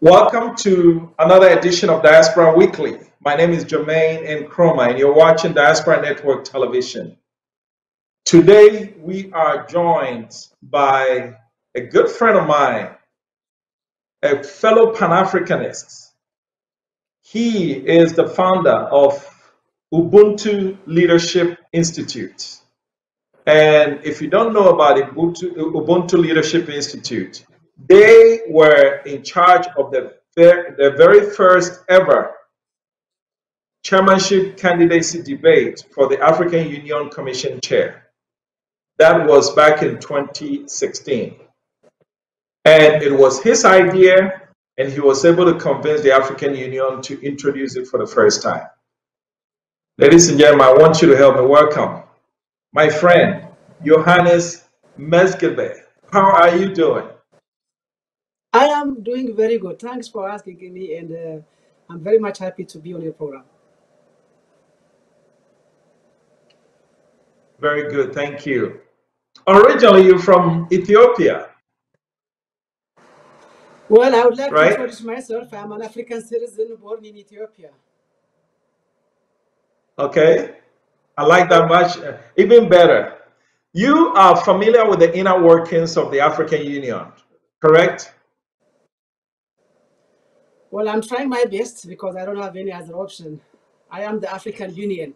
Welcome to another edition of Diaspora Weekly. My name is Jermaine Nkrumah, and you're watching Diaspora Network Television. Today, we are joined by a good friend of mine, a fellow Pan Africanist. He is the founder of Ubuntu Leadership Institute. And if you don't know about Ubuntu, Ubuntu Leadership Institute, they were in charge of the, the very first ever chairmanship candidacy debate for the African Union Commission chair. That was back in 2016. And it was his idea, and he was able to convince the African Union to introduce it for the first time. Ladies and gentlemen, I want you to help me welcome my friend, Johannes Mezgebe. How are you doing? I am doing very good. Thanks for asking me, and uh, I'm very much happy to be on your program. Very good, thank you. Originally, you're from Ethiopia. Well, I would like right? to introduce myself. I'm an African citizen born in Ethiopia. Okay, I like that much. Even better, you are familiar with the inner workings of the African Union, correct? Well, I'm trying my best because I don't have any other option. I am the African Union,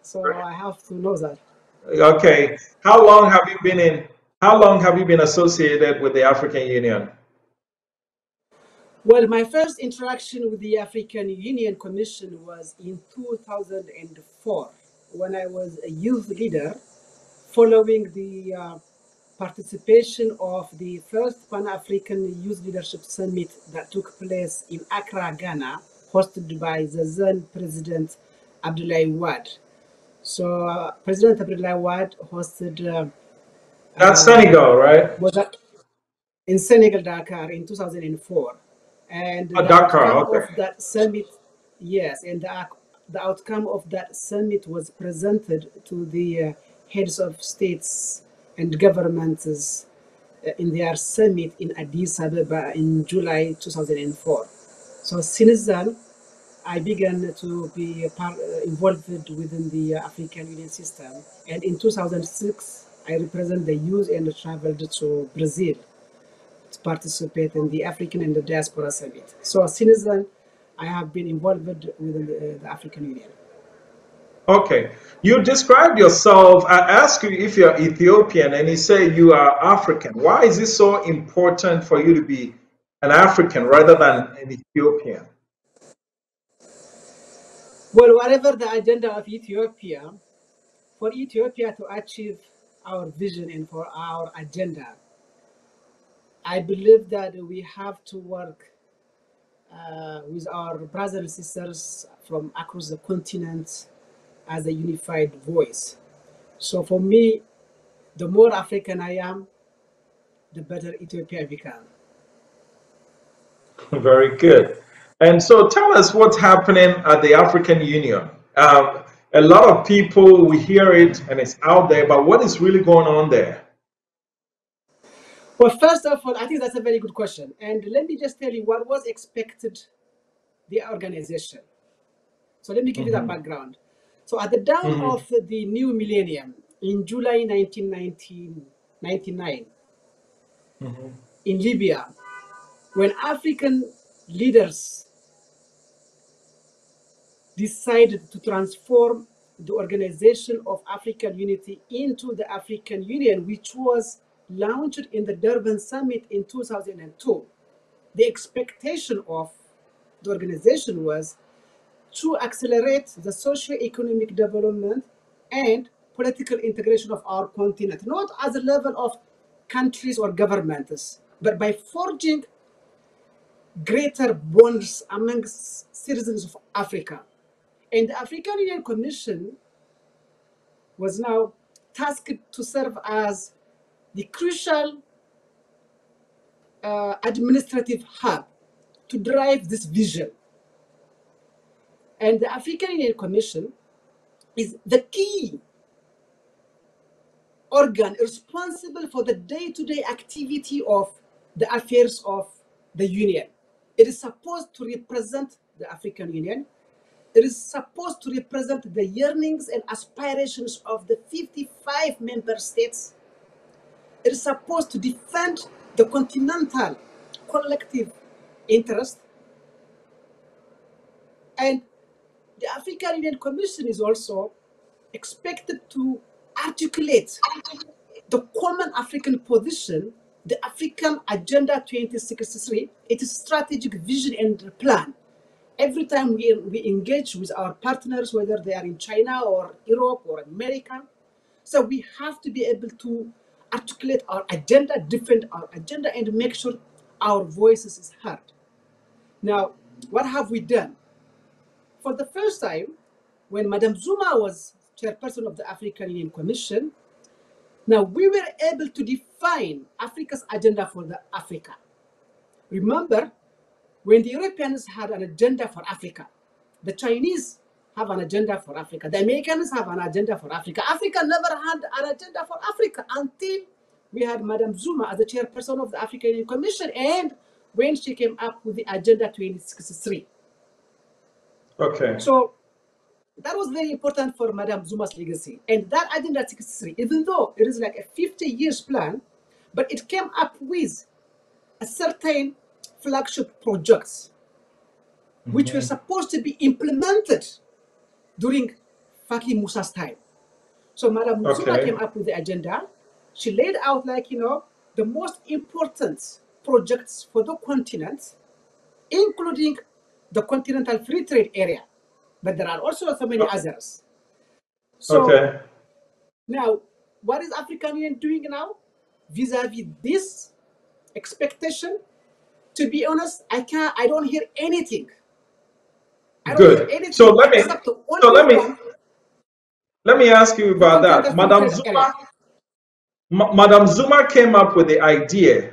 so I have to know that. Okay. How long have you been in? How long have you been associated with the African Union? Well, my first interaction with the African Union Commission was in 2004 when I was a youth leader following the uh, participation of the first Pan-African Youth Leadership Summit that took place in Accra, Ghana, hosted by the then President Abdoulaye Wade. So uh, President Abdoulaye Wade hosted uh, That's uh, Senegal, right? was that in Senegal, Dakar, in 2004. And Oh, the Dakar, outcome okay. of that summit, yes, and the, the outcome of that summit was presented to the uh, heads of states and governments uh, in their summit in Addis Ababa in July 2004. So since then, I began to be uh, involved within the African Union system. And in 2006, I represent the youth and traveled to Brazil to participate in the African and the Diaspora Summit. So since then, I have been involved within the, the African Union. Okay. You described yourself. I asked you if you're Ethiopian, and you say you are African. Why is it so important for you to be an African rather than an Ethiopian? Well, whatever the agenda of Ethiopia, for Ethiopia to achieve our vision and for our agenda, I believe that we have to work uh, with our brothers and sisters from across the continent as a unified voice. So for me, the more African I am, the better Ethiopia become. Very good. And so tell us what's happening at the African Union. Um, a lot of people, we hear it and it's out there, but what is really going on there? Well, first of all, I think that's a very good question. And let me just tell you what was expected the organization. So let me give you that hmm background. So at the dawn hmm of the new millennium in July 1999 hmm in Libya, when African leaders decided to transform the organization of African unity into the African Union, which was launched in the Durban summit in 2002. The expectation of the organization was to accelerate the socio-economic development and political integration of our continent, not at the level of countries or governments, but by forging greater bonds amongst citizens of Africa. And the African Union Commission was now tasked to serve as the crucial uh, administrative hub to drive this vision. And the African Union Commission is the key organ responsible for the day-to-day activity of the affairs of the union. It is supposed to represent the African Union. It is supposed to represent the yearnings and aspirations of the 55 member states. It is supposed to defend the continental collective interest. And the African Union Commission is also expected to articulate the common African position, the African Agenda 2063, its strategic vision and plan. Every time we, we engage with our partners, whether they are in China or Europe or America, so we have to be able to articulate our agenda, defend our agenda, and make sure our voices is heard. Now, what have we done? For the first time, when Madame Zuma was chairperson of the African Union Commission, now we were able to define Africa's agenda for the Africa. Remember, when the Europeans had an agenda for Africa, the Chinese have an agenda for Africa, the Americans have an agenda for Africa. Africa never had an agenda for Africa until we had Madame Zuma as the chairperson of the African Union Commission and when she came up with the Agenda 2063. Okay. So that was very important for Madame Zuma's legacy. And that Agenda 63, even though it is like a 50 years plan, but it came up with a certain flagship projects which were Mhm. supposed to be implemented during Faki Musa's time. So Madame Zuma Okay. came up with the agenda. She laid out like, you know, the most important projects for the continent, including the continental free trade area. But there are also so many Okay. others. So Okay. now, what is African Union doing now vis-a-vis this expectation? To be honest, I can't. I don't hear anything. I don't hear Good. anything So let me so let me let me ask you about that. continental free Madame trade Zuma Madam Zuma came up with the idea,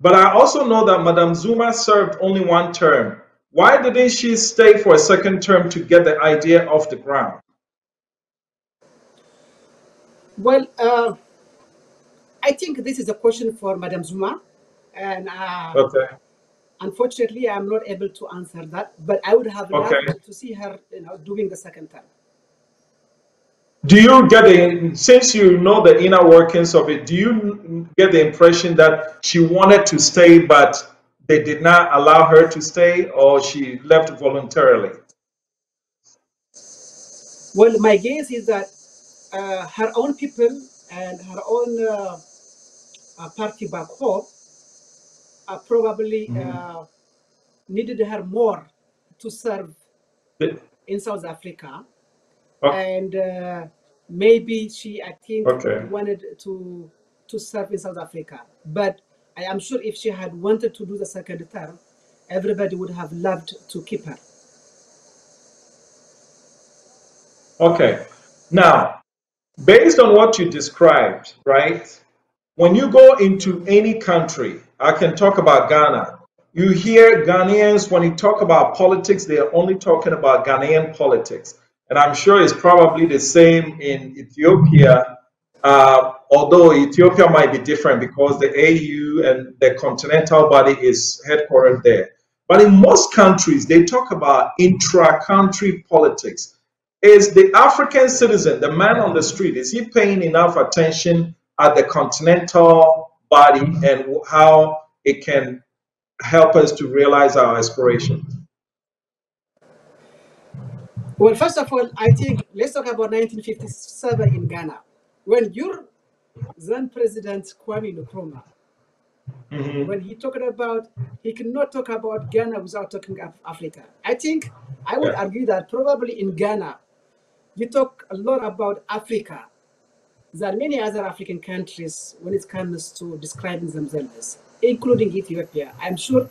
but I also know that Madam Zuma served only one term. Why didn't she stay for a second term to get the idea off the ground? Well, uh, I think this is a question for Madam Zuma, and uh, Okay. unfortunately, I'm not able to answer that. But I would have Okay. loved to see her, you know, doing the second term. Do you get the since you know the inner workings of it? Do you get the impression that she wanted to stay, but they did not allow her to stay, or she left voluntarily? Well, my guess is that uh, her own people and her own uh, uh, party back home uh, probably uh, needed her more to serve The- in South Africa. o- and uh, maybe she i think Okay. wanted to to serve in south africa but i am sure if she had wanted to do the second term everybody would have loved to keep her Okay. Now, based on what you described, right? When you go into any country, I can talk about Ghana. You hear Ghanaians, when you talk about politics, they are only talking about Ghanaian politics. And I'm sure it's probably the same in Ethiopia, uh, although Ethiopia might be different because the AU and the continental body is headquartered there. But in most countries, they talk about intra country politics is the African citizen, the man on the street, is he paying enough attention at the continental body and how it can help us to realize our aspirations? well first of all i think let's talk about 1957 in ghana when your then president kwame nkrumah Mhm. when he talked about he cannot talk about ghana without talking of africa i think i would Yeah. argue that probably in ghana you talk a lot about africa than many other african countries when it comes to describing themselves including ethiopia i'm sure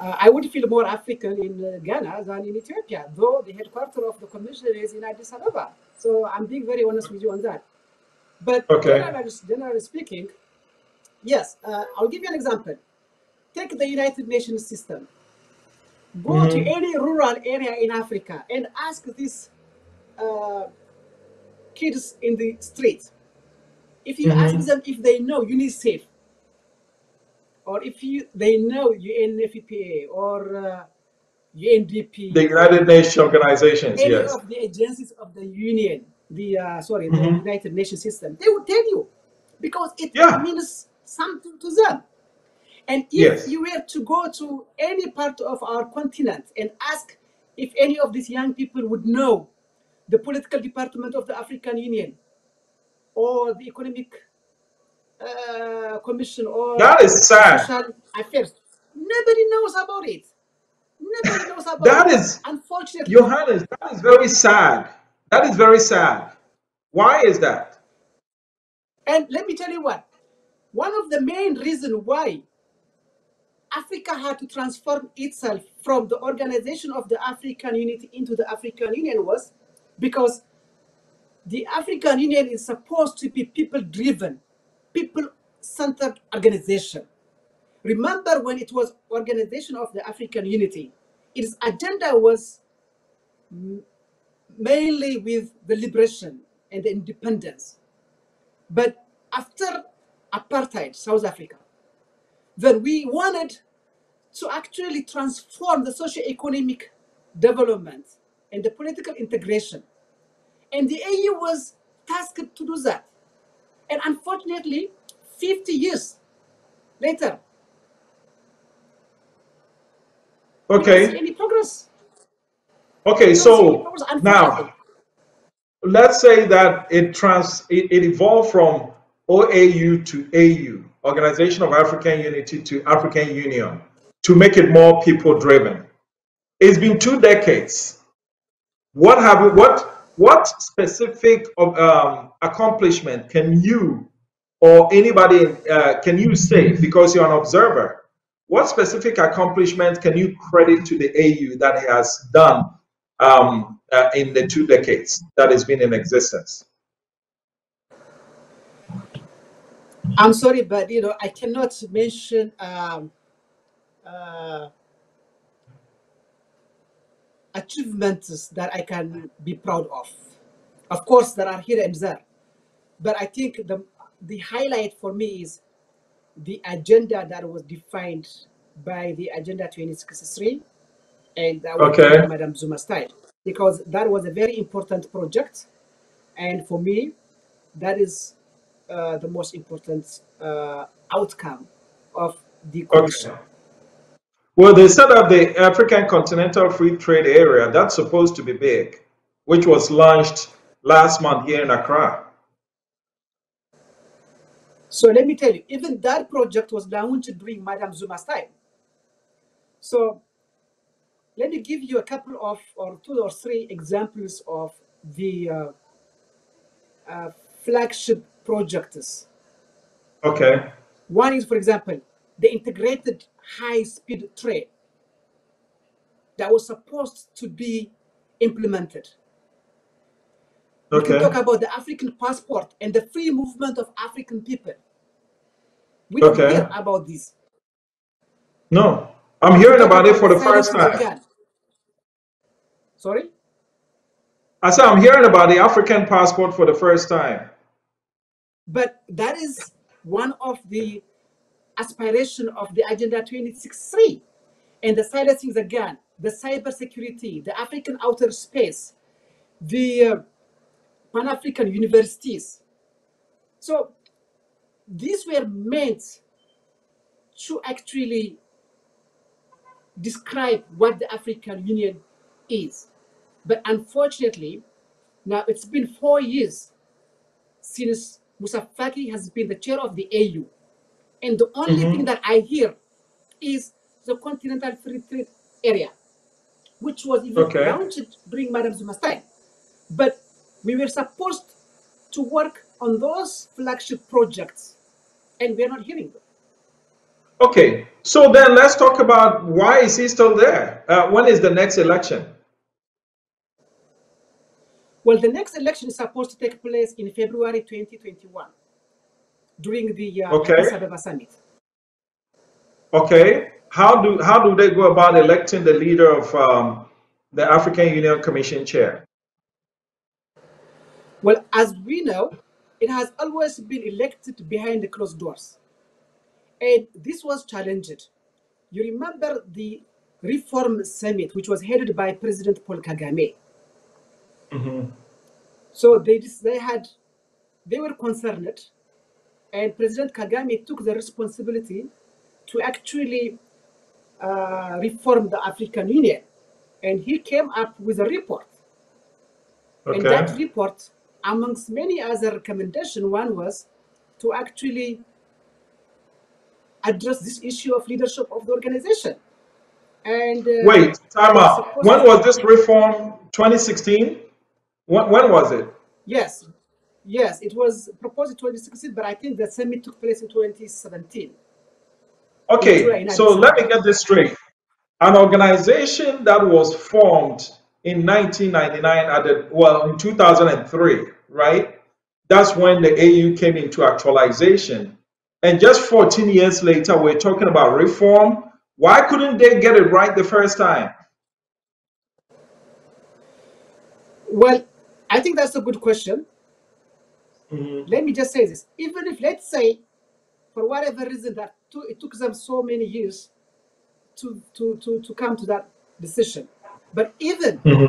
uh, I would feel more African in uh, Ghana than in Ethiopia, though the headquarters of the commission is in Addis Ababa. So I'm being very honest with you on that. But Okay. generally, generally speaking, yes, uh, I'll give you an example. Take the United Nations system. Go to Mhm. any rural area in Africa and ask these uh, kids in the street, If you ask them if they know UNICEF, or if you they know UNFPA or uh, UNDP, The United Nations organizations, any yes. of the agencies of the union, the uh, sorry, the hmm United Nations system, they will tell you because it Yeah, means something to them. And if yes. you were to go to any part of our continent and ask if any of these young people would know the political department of the African Union or the economic uh, commission or That is sad. social affairs, nobody knows about it. Nobody knows about That it. is, Unfortunately, Johannes, that is very sad. That is very sad. Why is that? and let me tell you what, one of the main reasons why Africa had to transform itself from the organization of the African Unity into the African Union was because the African Union is supposed to be people driven, people centered organization. Remember when it was organization of the African Unity, its agenda was mainly with the liberation and the independence. But after apartheid, South Africa, then we wanted to actually transform the socio-economic development and the political integration. And the AU was tasked to do that. And unfortunately, 50 years later, we don't see Okay. any progress. Okay. We don't see any So now let's say that it trans it, it evolved from OAU to AU, Organization of African Unity to African Union, to make it more people driven. It's been two decades. What have you, what what specific of, um, accomplishment can you or anybody uh, can you say because you're an observer? What specific accomplishment can you credit to the AU that has done um, uh, in the two decades that it's been in existence? I'm sorry, but you know, I cannot mention um, uh, achievements that I can be proud of. Of course, there are here and there, but I think the the highlight for me is the agenda that was defined by the Agenda 2063 and that was Okay. Madame Zuma's time, because that was a very important project, and for me, that is uh, the most important uh, outcome of the Okay. Well, they set up the African Continental Free Trade Area. That's supposed to be big, which was launched last month here in Accra. So let me tell you, even that project was launched during Madame Zuma's time. So let me give you a couple of, or two or three examples of the uh, uh, flagship projects. Okay. One is, for example, the integrated high-speed train that was supposed to be implemented. Okay. We can talk about the African passport and the free movement of African people. We don't hear about this. No, I'm hearing talk about it for the first time. Sorry? I said I'm hearing about the African passport for the first time. But that is one of the aspiration of the Agenda 2063 and the silencing things again, the cybersecurity, the African outer space, the uh, Pan-African universities. So these were meant to actually describe what the African Union is. But unfortunately, now it's been four years since Musa Faki has been the chair of the AU. And the only thing hmm that I hear is the Continental Free Trade Area, which was even Okay. launched during Madame Zuma's time. But we were supposed to work on those flagship projects, and we're not hearing them. Okay. So then let's talk about why is he still there? Uh, when is the next election? Well, the next election is supposed to take place in February 2021 during the uh, Addis Okay. Ababa summit. Okay. How do how do they go about electing the leader of um, the African Union Commission chair? Well, as we know, it has always been elected behind the closed doors. And this was challenged. You remember the Reform Summit, which was headed by President Paul Kagame. Hmm So they, dis- they had, they were concerned, and President Kagame took the responsibility to actually uh, reform the African Union. And he came up with a report. Okay. And that report, amongst many other recommendations, one was to actually address this issue of leadership of the organization. And uh, Wait, time out. When was this reform? 2016? When, when was it? yes, yes, it was proposed in 2016, but I think the summit took place in 2017 Okay, so let me get this straight. An organization that was formed in 1999 at the, well, in 2003, right? That's when the AU came into actualization. And just 14 years later, we're talking about reform. Why couldn't they get it right the first time? Well, I think that's a good question. Mhm. Let me just say this. Even if, let's say, for whatever reason that it took them so many years to, to, to, to come to that decision. But even Mhm.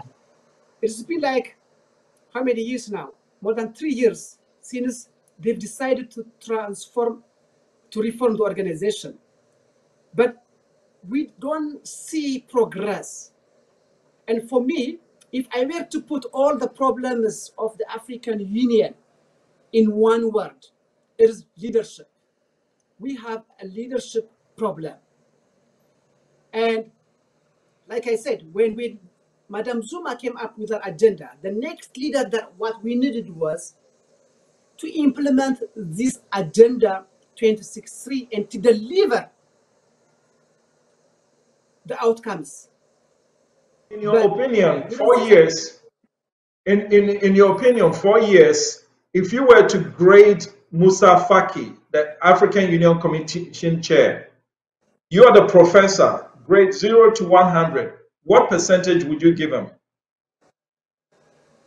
it's been like how many years now? More than three years since they've decided to transform, to reform the organization. But we don't see progress. And for me, if I were to put all the problems of the African Union in one word, it is leadership. We have a leadership problem. And like I said, when we Madam Zuma came up with an agenda, the next leader that what we needed was to implement this agenda 263 and to deliver the outcomes. In your But opinion, four years, in, in, in your opinion, four years, if you were to grade Musa Faki, the African Union Commission Chair, you are the professor, grade 0 to 100. What percentage would you give him?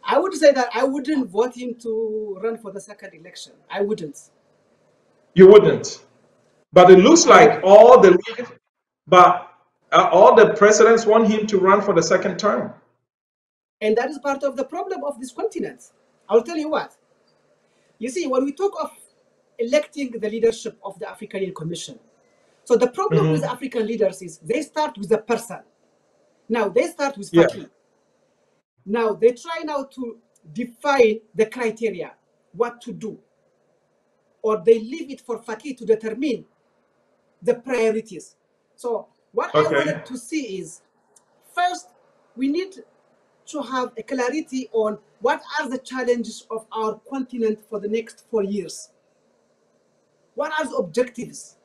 I would say that I wouldn't vote him to run for the second election. I wouldn't. You wouldn't. But it looks like all the but all the presidents want him to run for the second term. And that is part of the problem of this continent. I'll tell you what. You see, when we talk of electing the leadership of the African Union Commission, so the problem with hmm African leaders is they start with a person. Now they start with Yeah. Faki. Now they try now to define the criteria, what to do, or they leave it for Faki to determine the priorities. So what I wanted to see is first we need to have a clarity on what are the challenges of our continent for the next four years. What are the objectives?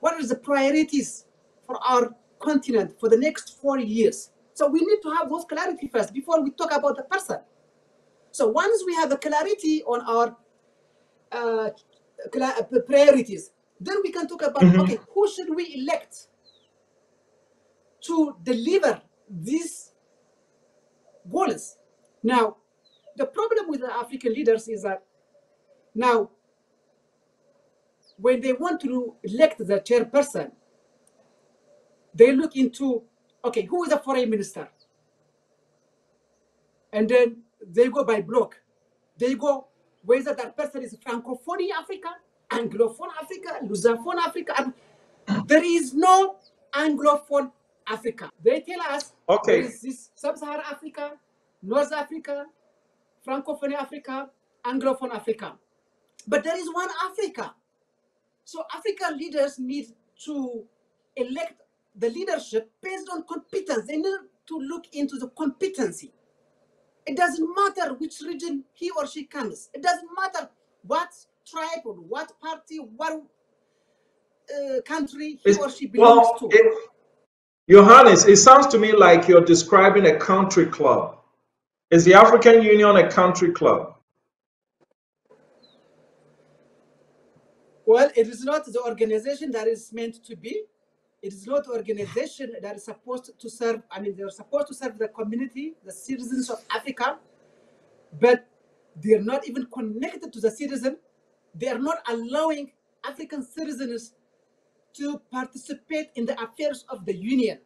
What are the priorities for our continent for the next four years? So we need to have those clarity first before we talk about the person. So once we have a clarity on our uh, priorities, then we can talk about hmm okay, who should we elect to deliver these goals? Now, the problem with the African leaders is that now when they want to elect the chairperson, they look into okay, who is the foreign minister? And then they go by block. They go whether that person is Francophone Africa, Anglophone Africa, Lusophone Africa. and There is no Anglophone Africa. They tell us there Okay. is this Sub-Saharan Africa, North Africa, Francophone Africa, Anglophone Africa. But there is one Africa. So African leaders need to elect the leadership based on competence. They need to look into the competency. It doesn't matter which region he or she comes. It doesn't matter what tribe or what party, what uh, country he It's, or she belongs well, to. it, Johannes, it sounds to me like you're describing a country club. Is the African Union a country club? Well, it is not the organization that is meant to be. It is not organization that is supposed to serve. I mean, they're supposed to serve the community, the citizens of Africa, but they're not even connected to the citizen. they are not allowing African citizens to participate in the affairs of the union.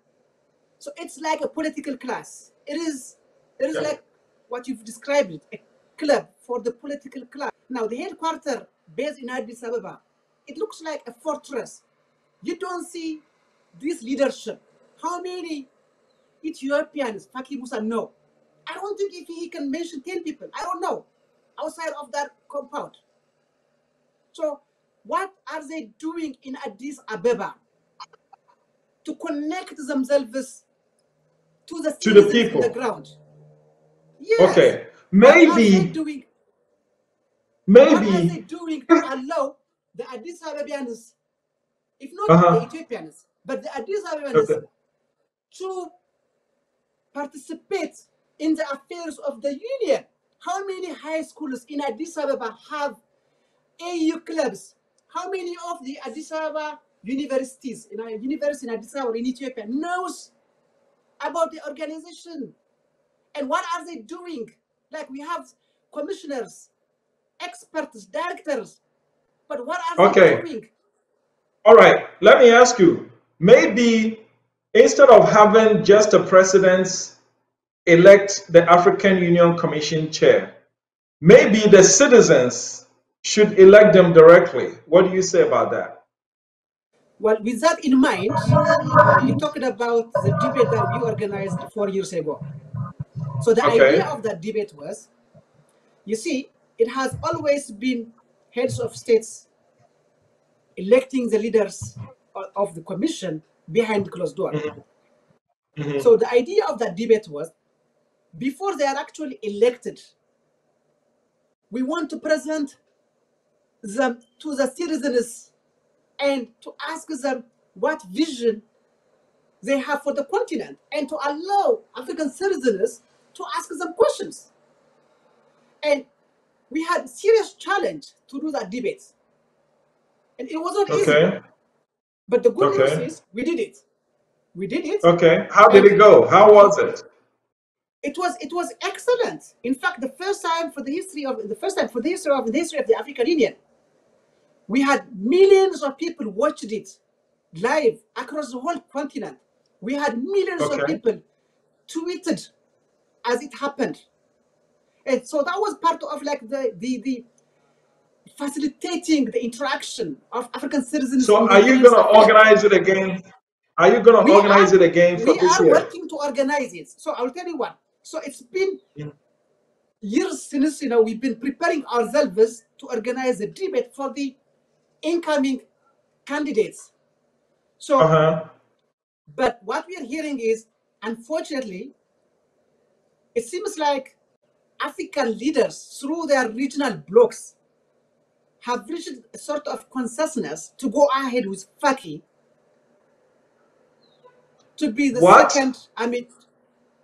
So it's like a political class. It is it is Yeah. like what you've described it, a club for the political class. Now the headquarters based in Addis Ababa, it looks like a fortress. You don't see this leadership. How many Ethiopians Faki Musa know? I don't think if he can mention 10 people, I don't know, outside of that compound. So what are they doing in Addis Ababa to connect themselves to the To the in the ground? Yes. Okay. What are they Maybe. What are they maybe. doing to allow the Addis Ababians, if not the Uh-huh. Ethiopians, but the Addis Ababians Okay. to participate in the affairs of the union? How many high schools in Addis Ababa have AU clubs? How many of the Addis Ababa universities in a university in Addis Ababa in Ethiopia knows about the organization? And what are they doing? Like we have commissioners, experts, directors, but what are they Okay. doing? All right. Let me ask you. Maybe instead of having just the presidents elect the African Union Commission chair, maybe the citizens should elect them directly. What do you say about that? Well, with that in mind, you talked about the debate that we organized four years ago. So the idea of that debate was, you see, it has always been heads of states electing the leaders of the commission behind closed door. Mhm. Mhm. So the idea of that debate was, before they are actually elected, we want to present them to the citizens and to ask them what vision they have for the continent and to allow African citizens to ask them questions. And we had serious challenge to do that debate. And it was not easy. But the good Okay. news is we did it. We did it. Okay. How did it go? How was it? it was it was excellent. In fact, the first time for the history of the first time for the history of the history of the African Union, we had millions of people watched it live across the whole continent. We had millions of Okay. people tweeted as it happened. And so that was part of like the the, the facilitating the interaction of African citizens So in the are you going to affairs. organize it again? Are you going to We organize are it again for we this are year? working to organize it. So I'll tell you what. So it's been Mm. years since you know we've been preparing ourselves to organize a debate for the incoming candidates. So, Uh-huh. but what we are hearing is, unfortunately, it seems like African leaders through their regional blocs have reached a sort of consensus to go ahead with Faki to be the What? second. I mean,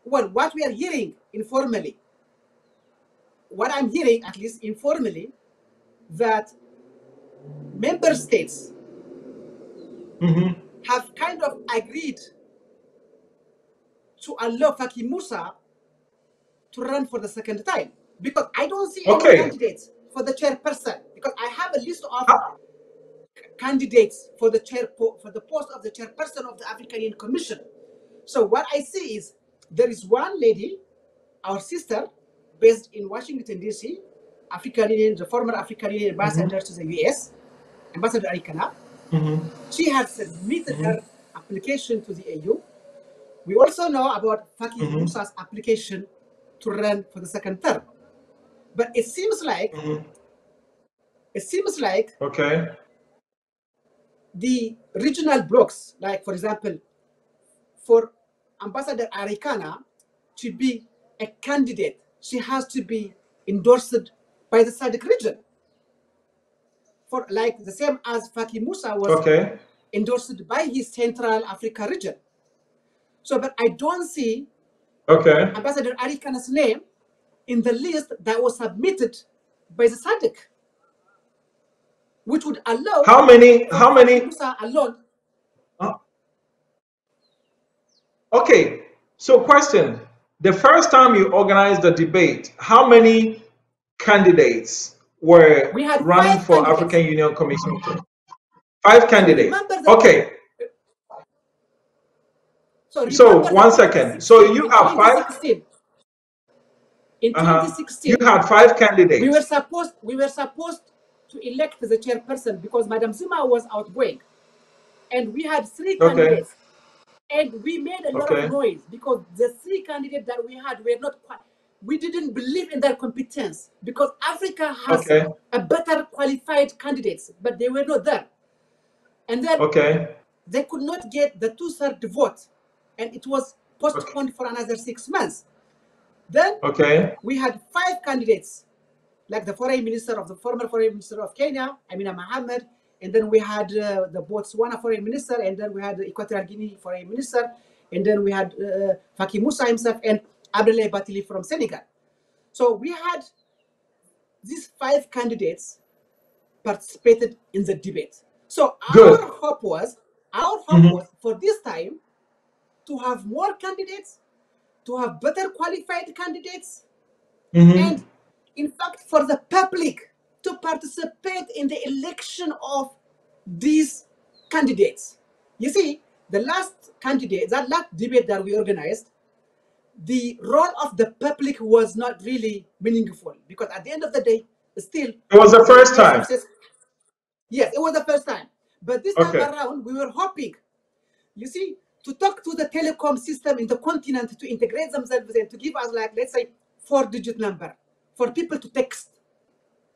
well, what we are hearing informally, what I'm hearing at least informally, that member states hmm have kind of agreed to allow Faki Musa to run for the second time because I don't see any candidates for the chairperson because I have a list of candidates for the chair po- for the post of the chairperson of the African Union Commission. So what I see is there is one lady, our sister, based in Washington D.C., African Union, the former African Union ambassador to the U.S., Ambassador Arikana. hmm She has submitted hmm her application to the AU. We also know about Faki hmm Musa's application to run for the second term. But it seems like hmm it seems like Okay. the regional blocks, like for example, for Ambassador Arikana to be a candidate, she has to be endorsed by the SADC region. For like the same as Faki Musa was Okay. endorsed by his Central Africa region. So, but I don't see Okay. Ambassador Arikana's name in the list that was submitted by the SADC, which would allow How many? How many? Musa alone. uh, Okay. So, question: The first time you organized the debate, how many candidates were We had running for candidates. African Union Commission? Five candidates. Okay, So, So, one second. So you have five- 2016 In uh-huh. 2016, You had five candidates. we were supposed we were supposed to elect the chairperson because Madam Zuma was outgoing, and we had three Okay. candidates, and we made a lot Okay. of noise because the three candidates that we had were not quite. We didn't believe in their competence because Africa has Okay. a better qualified candidates, but they were not there. And then Okay, they could not get the two-third vote, and it was postponed for another six months. Then okay, we had five candidates, like the foreign minister of the former foreign minister of Kenya, Amina Mohammed, and then we had uh, the Botswana foreign minister, and then we had the Equatorial Guinea foreign minister, and then we had uh, Faki Musa himself and Abdoulaye Bathily from Senegal. So we had these five candidates participated in the debate. So Good. our hope was, our hope Mhm. was for this time to have more candidates, to have better qualified candidates, mhm, and in fact for the public to participate in the election of these candidates. You see, the last candidate, that last debate that we organized, the role of the public was not really meaningful because at the end of the day, still It was the first time. Yes, it was the first time. But this time around, we were hoping, you see, to talk to the telecom system in the continent to integrate themselves and to give us, like, let's say, four digit number for people to text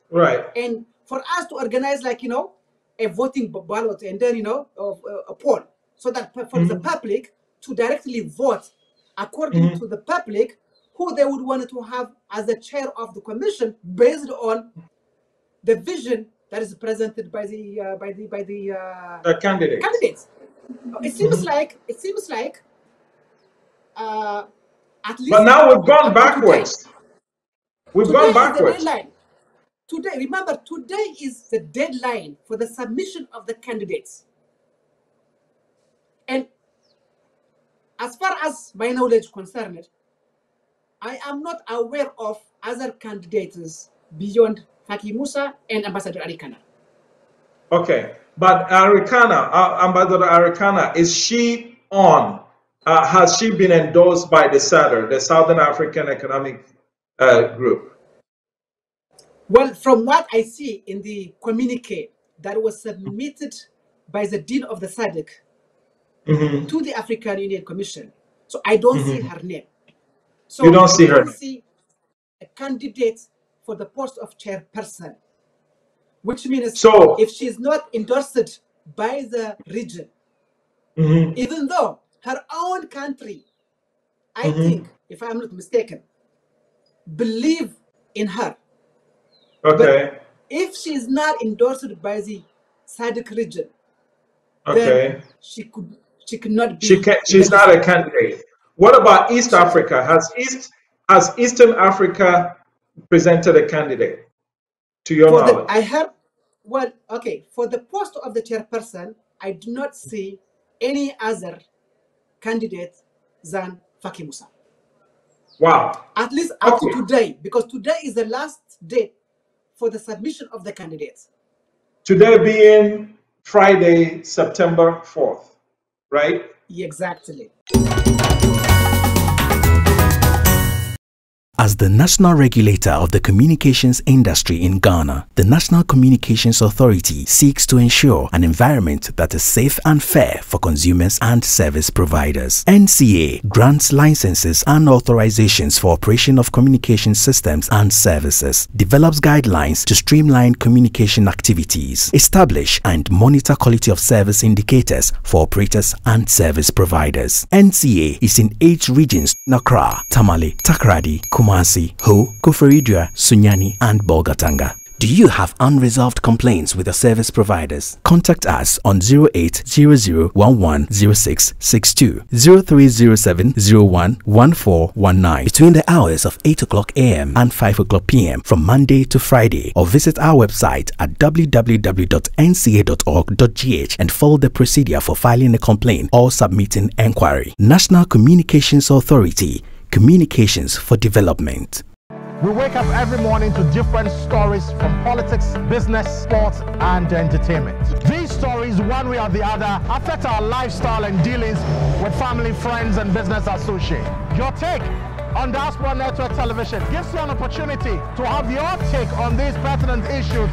Right. and for us to organize, like, you know, a voting ballot and then, you know, of, uh, a poll so that for the Mhm. public to directly vote according Mhm. to the public who they would want to have as the chair of the commission based on the vision that is presented by the uh, by the by the uh, The candidate. candidates. It seems Mhm. like it seems like uh, at least. But now we've gone to today- backwards. We've Today gone backwards. Today, remember, today is the deadline for the submission of the candidates. As far as my knowledge concerned, I am not aware of other candidates beyond Faki Musa and Ambassador Arikana. Okay. But Arikana, uh, Ambassador Arikana, is she on? Uh, has she been endorsed by the SADR, the Southern African Economic uh, Group? Well, from what I see in the communique that was submitted by the Dean of the SADC Mhm. to the African Union Commission, so I don't see Mhm. her name. So You don't see her see a candidate for the post of chairperson, which means So, if she's not endorsed by the region, mhm, even though her own country, I Mhm. think, if I'm not mistaken, believe in her. okay, If she's not endorsed by the SADC region, okay. she could she could not be. She can, she's not a candidate. What about East Africa? Has East has Eastern Africa presented a candidate to your For the. I heard. Well, okay. For the post of the chairperson, I do not see any other candidate than Faki Musa. wow. At least up Okay. to today, because today is the last date for the submission of the candidates. Today being Friday, September 4th, right? Exactly. As the national regulator of the communications industry in Ghana, the National Communications Authority seeks to ensure an environment that is safe and fair for consumers and service providers. NCA grants licenses and authorizations for operation of communication systems and services, develops guidelines to streamline communication activities, establish and monitor quality of service indicators for operators and service providers. NCA is in eight regions Accra, Tamale, Takoradi, Kumasi, Ho, Koforidua, Sunyani, and Bolgatanga. Do you have unresolved complaints with your service providers? Contact us on 0800110662, 0307011419 between the hours of 8 o'clock a.m. and 5 o'clock p.m. from Monday to Friday or visit our website at www.nca.org.gh and follow the procedure for filing a complaint or submitting enquiry. National Communications Authority, Communications for Development. We wake up every morning to different stories from politics, business, sports, and entertainment. These stories, one way or the other, affect our lifestyle and dealings with family, friends, and business associates. Your take on Diaspora Network Television gives you an opportunity to have your take on these pertinent issues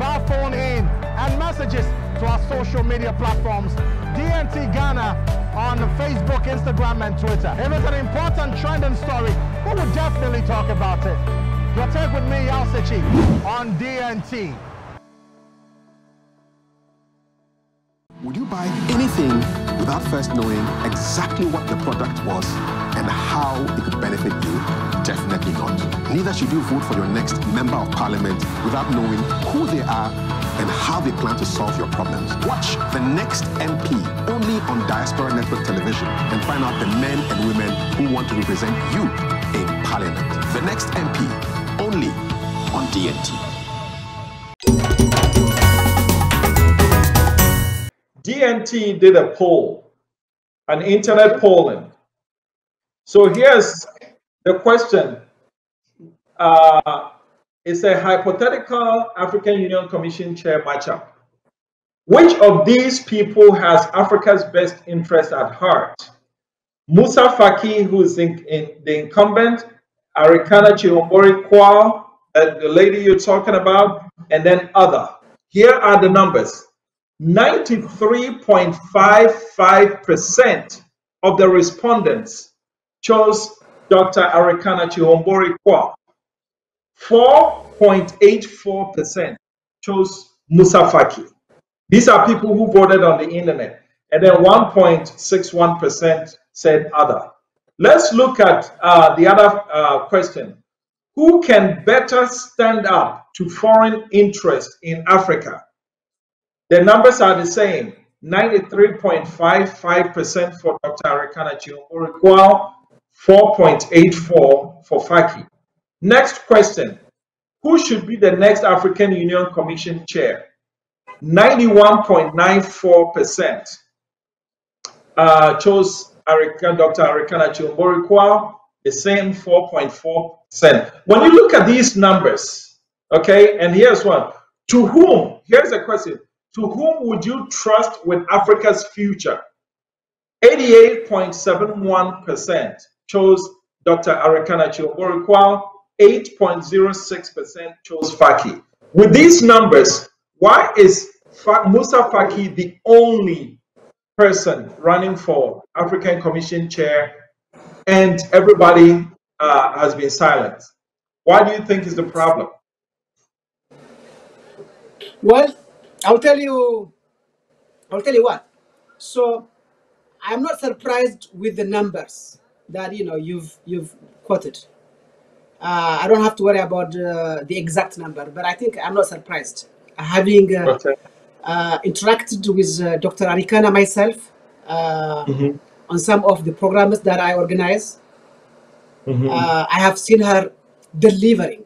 via phone in and messages to our social media platforms, DNT Ghana on Facebook, Instagram, and Twitter. If it's an important trending story, we will definitely talk about it. Your take with me, Yao Sechi, on DNT. Would you buy anything without first knowing exactly what the product was and how it could benefit you? Definitely not. Neither should you vote for your next member of parliament without knowing who they are and how they plan to solve your problems. Watch the next MP only on Diaspora Network Television and find out the men and women who want to represent you in parliament. The next MP only on DNT. DNT did a poll, an internet polling. So here's the question. Uh, it's a hypothetical African Union Commission chair matchup. Which of these people has Africa's best interest at heart? Musa Faki, who's in, in the incumbent, Arikana Chihombori Quao, uh, the lady you're talking about, and then other. Here are the numbers. 93.55% of the respondents chose Dr. Arikana Chihombori Quao. 4.84% chose Musa Faki. These are people who voted on the internet. And then 1.61% said other. Let's look at uh, the other uh, question. Who can better stand up to foreign interest in Africa? The numbers are the same. 93.55% for Dr. Arikana Chihombori Quao, 4.84 for Faki. Next question. Who should be the next African Union Commission chair? 91.94% uh, chose Arikan, Dr. Arikana Chihombori Quao, the same 4.4%. When you look at these numbers, okay, and here's one. To whom, here's the question, to whom would you trust with Africa's future? 88.71% chose Dr. Arikana Chihombori Quao, 8.06% chose Faki. With these numbers, why is Musa Faki the only person running for African Commission chair and everybody uh, has been silent? Why do you think is the problem? Well, I'll tell you, I'll tell you what. So I'm not surprised with the numbers that you know you've you've quoted. Uh, I don't have to worry about uh, the exact number, but I think I'm not surprised. Having uh, Okay. uh, interacted with uh, Dr. Arikana myself uh, Mhm. on some of the programs that I organize, Mhm. uh, I have seen her delivering.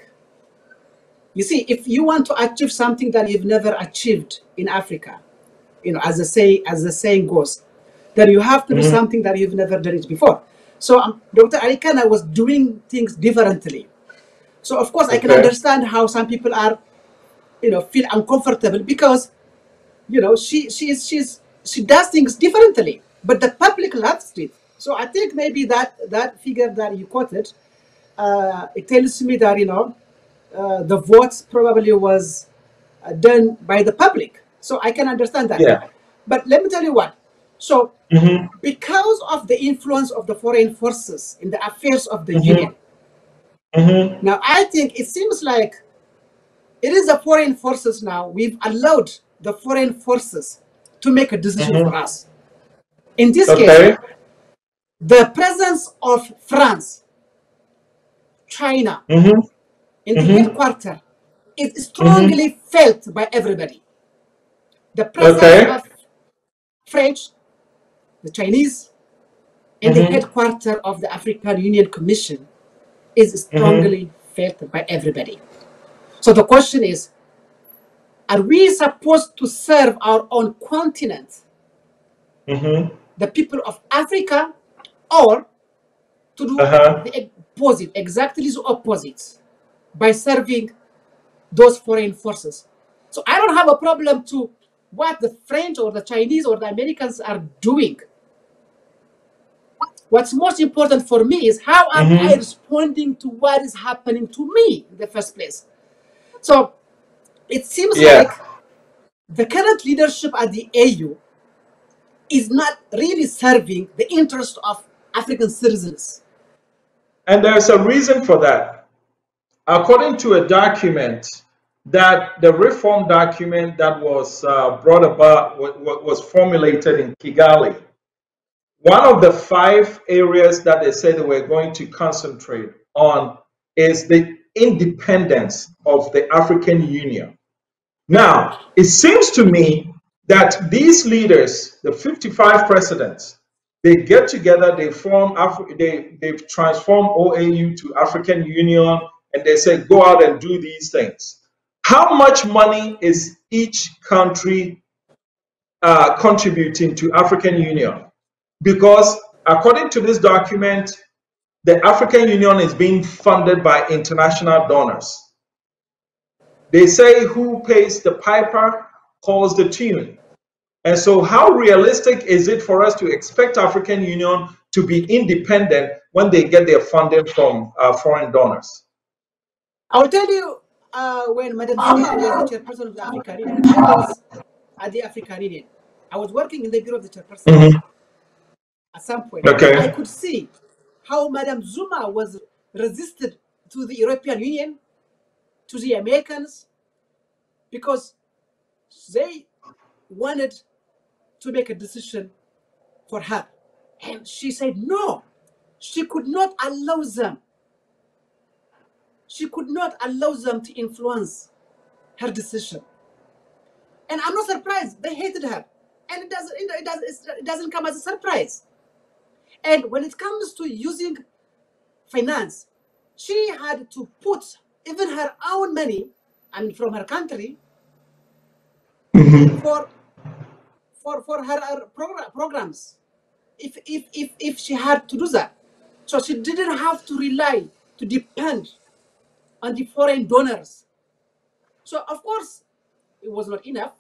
You see, if you want to achieve something that you've never achieved in Africa, you know, as the say as the saying goes, then you have to do Mhm. something that you've never done it before. So um, Dr. Arikana was doing things differently. So of course I can understand how some people are, you know, feel uncomfortable because, you know, she she's she's she does things differently, but the public loves it. So I think maybe that that figure that you quoted, uh, it tells me that you know, uh, the votes probably was uh, done by the public. So I can understand that. Yeah. But let me tell you what. So Mhm. because of the influence of the foreign forces in the affairs of the Mhm. union, Mhm. now I think it seems like it is the foreign forces now. We've allowed the foreign forces to make a decision Mhm. for us. In this Okay. case, the presence of France, China Mhm. in the Mhm. headquarters is strongly felt by everybody. The presence Okay. of French, the Chinese, and the Mhm. headquarters of the African Union Commission is strongly felt by everybody. So the question is, are we supposed to serve our own continent, Mhm. the people of Africa, or to do Uh-huh. the opposite, exactly the opposite? by serving those foreign forces. So I don't have a problem to what the French or the Chinese or the Americans are doing. What's most important for me is how am Mm-hmm. I responding to what is happening to me in the first place. So it seems Yeah. like the current leadership at the AU is not really serving the interest of African citizens. And there's a reason for that. According to a document that the reform document that was uh, brought about, wa- wa- was formulated in Kigali, one of the five areas that they said they were going to concentrate on is the independence of the African Union. Now, it seems to me that these leaders, the 55 presidents, they get together, they form, they, they've transformed OAU to African Union, and they say, go out and do these things. How much money is each country uh, contributing to African Union? Because according to this document, the African Union is being funded by international donors. They say who pays the piper calls the tune. And so, how realistic is it for us to expect African Union to be independent when they get their funding from uh, foreign donors? I'll tell you uh, when Madam was the chairperson of the African Union, I was at the African Union. I was working in the bureau of the chairperson Mhm. At some point. Okay. I could see how Madam Zuma was resisted to the European Union, to the Americans, because they wanted to make a decision for her. And she said no. She could not allow them. She could not allow them to influence her decision. And I'm not surprised. They hated her. And it doesn't, it doesn't, it doesn't come as a surprise. And when it comes to using finance, she had to put even her own money, I mean, from her country, mm-hmm. for for for her, her program, programs. If, if if if she had to do that, so she didn't have to rely to depend on the foreign donors. So of course, it was not enough.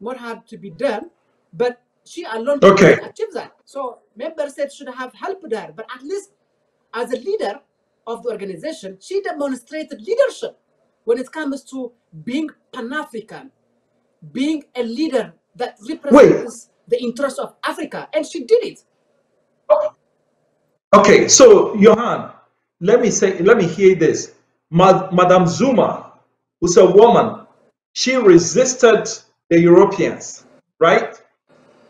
More had to be done, but she alone Okay. achieve that. So member states should have helped her, but at least as a leader of the organization, she demonstrated leadership when it comes to being Pan-African, being a leader that represents the interests of Africa, and she did it. Okay, so Johan, let me say, let me hear this. Ma- Madame Zuma, who's a woman, she resisted the Europeans, right?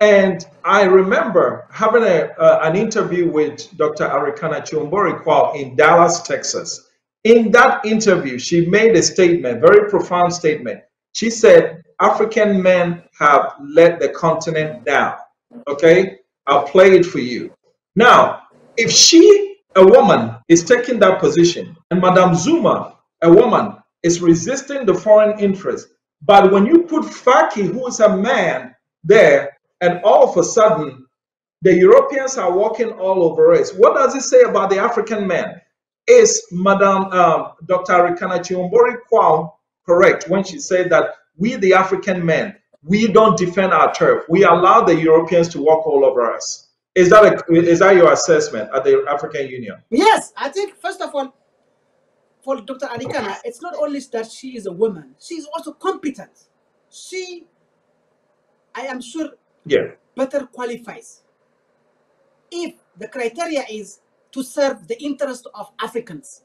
And I remember having a, uh, an interview with Dr. Arikana Chihombori Quao in Dallas, Texas. In that interview, she made a statement, very profound statement. She said, African men have let the continent down. Okay, I'll play it for you. Now, if she, a woman, is taking that position, and Madame Zuma, a woman, is resisting the foreign interest, but when you put Faki, who is a man, there, and all of a sudden the Europeans are walking all over us, what does it say about the African man? Is Madame um, Dr. Arikana Chihombori Quao correct when she said that we, the African men, we don't defend our turf. We allow the Europeans to walk all over us. Is that a, is that your assessment at the African Union? Yes, I think first of all, for Dr. Arikana, it's not only that she is a woman, she is also competent. She, I am sure, Yeah. better qualifies if the criteria is to serve the interest of Africans.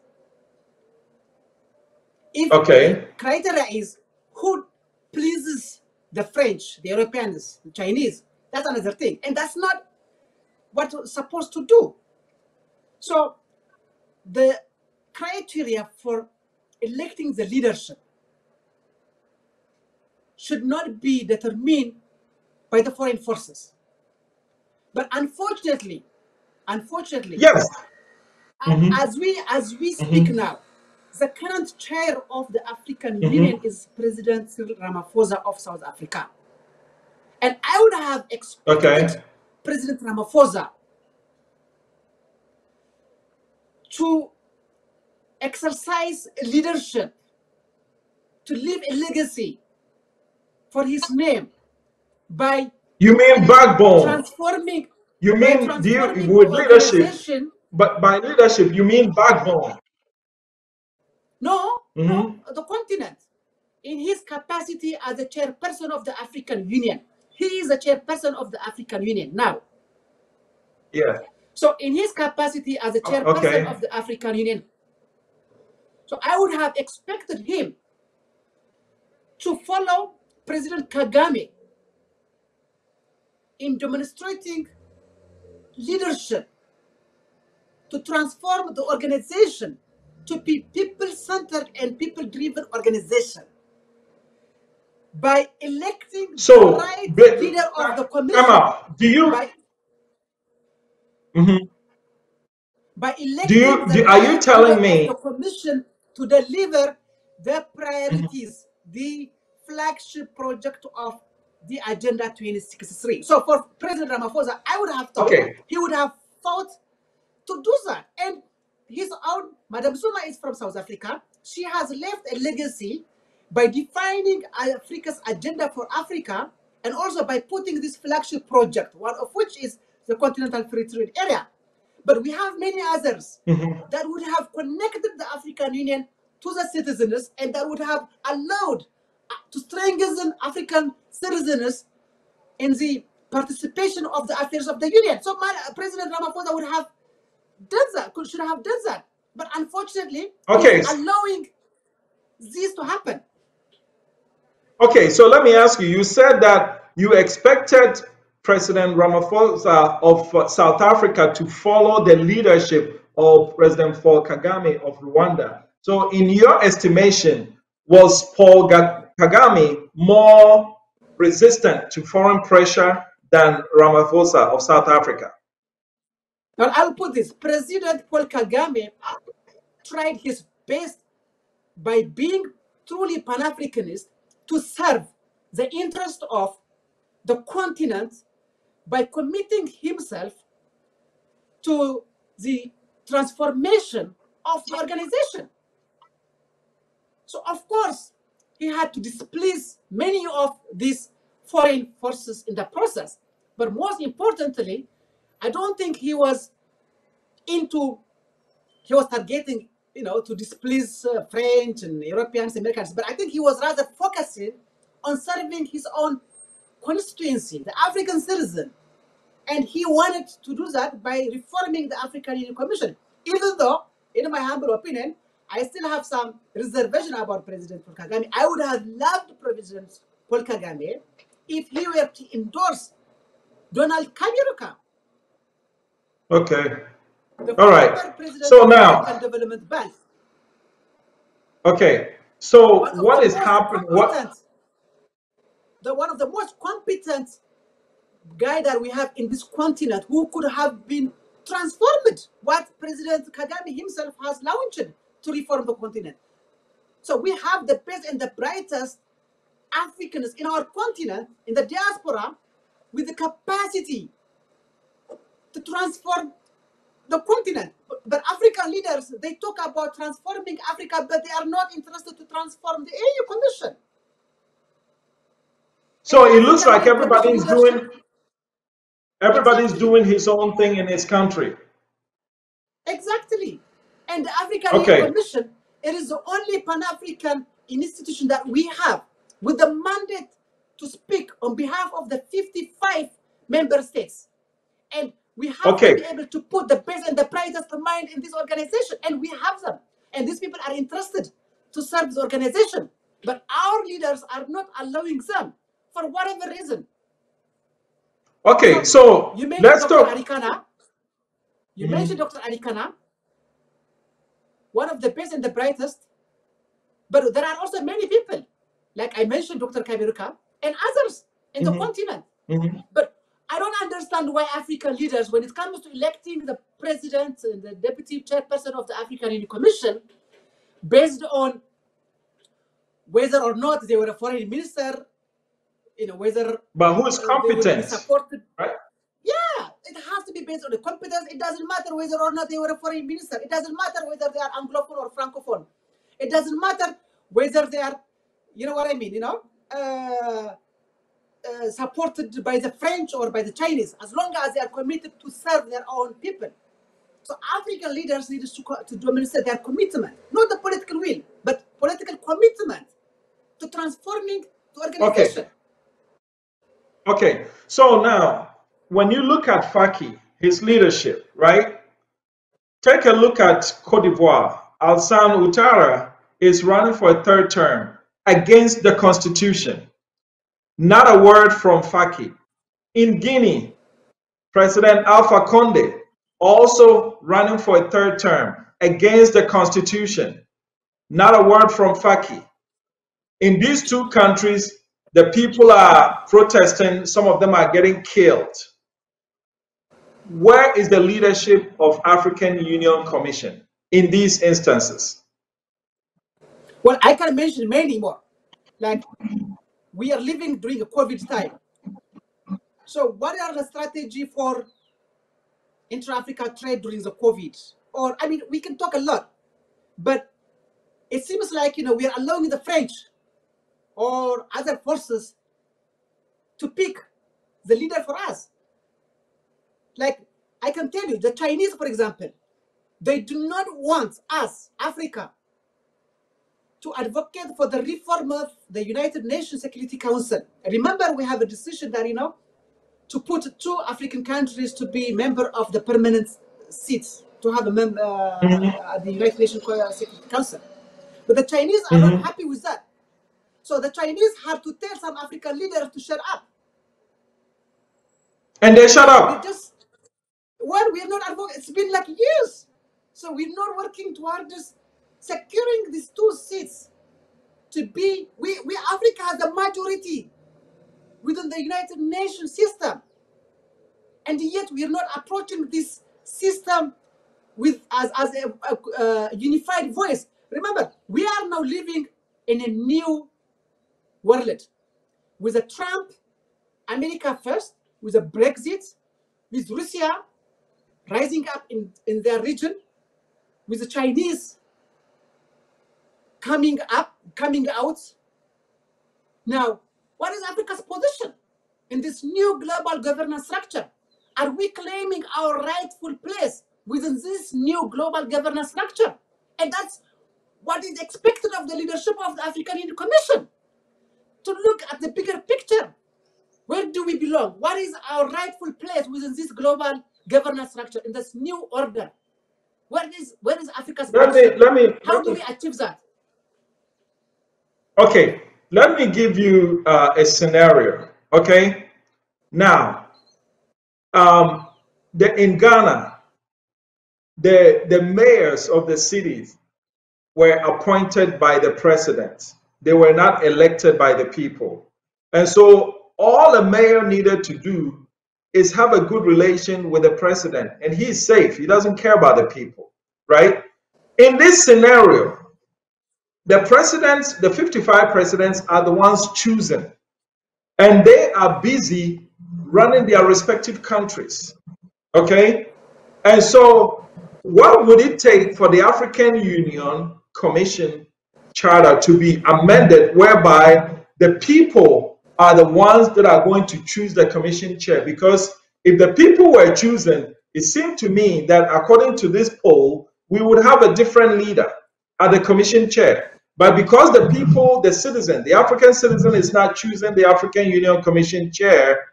If Okay. the criteria is who pleases the French, the Europeans, the Chinese, that's another thing. And that's not what we're supposed to do. So the criteria for electing the leadership should not be determined by the foreign forces. But unfortunately, unfortunately, Yes. a- Mhm. Mm-hmm. as we as we speak mm-hmm. now, the current chair of the African mm-hmm. Union is President Cyril Ramaphosa of South Africa. And I would have expected Okay. President Ramaphosa to exercise leadership, to leave a legacy for his name by You mean backbone? transforming You mean transforming with leadership? But by leadership, you mean backbone? No, hmm no, the continent. In his capacity as the chairperson of the African Union, he is the chairperson of the African Union now. Yeah. So, in his capacity as the O- chairperson Okay. of the African Union, so I would have expected him to follow President Kagame in demonstrating leadership to transform the organization to be people-centered and people-driven organization by electing the So, right but, leader of the commission out. Do you? by hmm by Do electing you? Do, are you telling me? the commission to deliver the Mhm. priorities, the flagship project of the Agenda 2063. So for President Ramaphosa, I would have thought Okay. he would have fought to do that. And his own, Madam Zuma is from South Africa. She has left a legacy by defining Africa's agenda for Africa and also by putting this flagship project, one of which is the Continental Free Trade Area. But we have many others Mhm. that would have connected the African Union to the citizens and that would have allowed to strengthen African citizens in the participation of the affairs of the Union. So my, President Ramaphosa would have done that, could, should have done that. But unfortunately, Okay. allowing this to happen. Okay. So let me ask you. You said that you expected President Ramaphosa of uh, South Africa to follow the leadership of President Paul Kagame of Rwanda. So, in your estimation, was Paul Kagame more resistant to foreign pressure than Ramaphosa of South Africa? But I'll put this President Paul Kagame tried his best by being truly Pan Africanist to serve the interest of the continent by committing himself to the transformation of the organization. So, of course, he had to displease many of these foreign forces in the process. But most importantly, I don't think he was into, he was targeting, you know, to displease uh, French and Europeans, Americans, but I think he was rather focusing on serving his own constituency, the African citizen. And he wanted to do that by reforming the African Union Commission. Even though, in my humble opinion, I still have some reservation about President Paul Kagame. I would have loved President Paul Kagame if he were to endorse Donald Kaberuka, Okay. the All right. president So now, Development Bank. okay. So One what is happening? What? the one of the most competent guy that we have in this continent who could have been transformed what President Kagame himself has launched to reform the continent. So we have the best and the brightest Africans in our continent, in the diaspora, with the capacity to transform the continent. But but African leaders, they talk about transforming Africa, but they are not interested to transform the AU Commission. So the it looks like Commission everybody's doing everybody's doing his own thing in his country. exactly. And the African Union Okay. Commission, it is the only Pan-African institution that we have with the mandate to speak on behalf of the 55 member states. And we have to Okay. be able to put the best and the brightest mind in this organization, and we have them. And these people are interested to serve the organization. But our leaders are not allowing them for whatever reason. Okay. So So you mentioned let's Dr. talk. Arikana. You Mhm. mentioned Dr. Arikana, one of the best and the brightest. But there are also many people, like I mentioned Dr. Kaberuka and others in the Mhm. continent. Mhm. But I don't understand why African leaders, when it comes to electing the president and the deputy chairperson of the African Union Commission, based on whether or not they were a foreign minister, you know, whether But who is competent, supported right? It has to be based on the competence. It doesn't matter whether or not they were a foreign minister. It doesn't matter whether they are Anglophone or Francophone. It doesn't matter whether they are, you know what I mean, you know, uh, uh, supported by the French or by the Chinese, as long as they are committed to serve their own people. So African leaders need to, to demonstrate their commitment, not the political will, but political commitment to transforming the organization. Okay. Okay. So now, when you look at Faki, his leadership, right? Take a look at Cote d'Ivoire. Alassane Ouattara is running for a third term against the constitution. Not a word from Faki. In Guinea, President Alpha Conde also running for a third term against the constitution. Not a word from Faki. In these two countries, the people are protesting, some of them are getting killed. Where is the leadership of African Union Commission in these instances? Well, I can mention many more. Like we are living during a COVID time. So what are the strategy for intra-Africa trade during the COVID? Or I mean, we can talk a lot, but it seems like you know we are allowing the French or other forces to pick the leader for us. Like I can tell you, the Chinese, for example, they do not want us, Africa, to advocate for the reform of the United Nations Security Council. Remember, we have a decision that you know to put two African countries to be member of the permanent seats to have a member uh, at the United Nations Security Council. But the Chinese are not happy with that. So the Chinese have to tell some African leaders to shut up. And they shut They up. just well, we are not advocating. It's been like years, so we're not working towards securing these two seats to be. We, we Africa has a majority within the United Nations system, and yet we are not approaching this system with as as a, a, a unified voice. Remember, we are now living in a new world with a Trump, America first, with a Brexit, with Russia rising up in, in their region, with the Chinese coming up, coming out. Now, what is Africa's position in this new global governance structure? Are we claiming our rightful place within this new global governance structure? And that's what is expected of the leadership of the African Union Commission to look at the bigger picture. Where do we belong? What is our rightful place within this global governance structure in this new order? Where is where is Africa's Let me let me How let do me we achieve that? okay. Let me give you uh, a scenario. Okay. Now, um, the in Ghana, the the mayors of the cities were appointed by the president. They were not elected by the people. And so all a mayor needed to do is have a good relation with the president and he's safe. He doesn't care about the people, right? In this scenario, the presidents, the 55 presidents are the ones chosen and they are busy running their respective countries. Okay? And so, what would it take for the African Union Commission Charter to be amended whereby the people are the ones that are going to choose the Commission chair? Because if the people were chosen, it seemed to me that according to this poll, we would have a different leader at the Commission chair. But because the people, the citizen, the African citizen is not choosing the African Union Commission chair,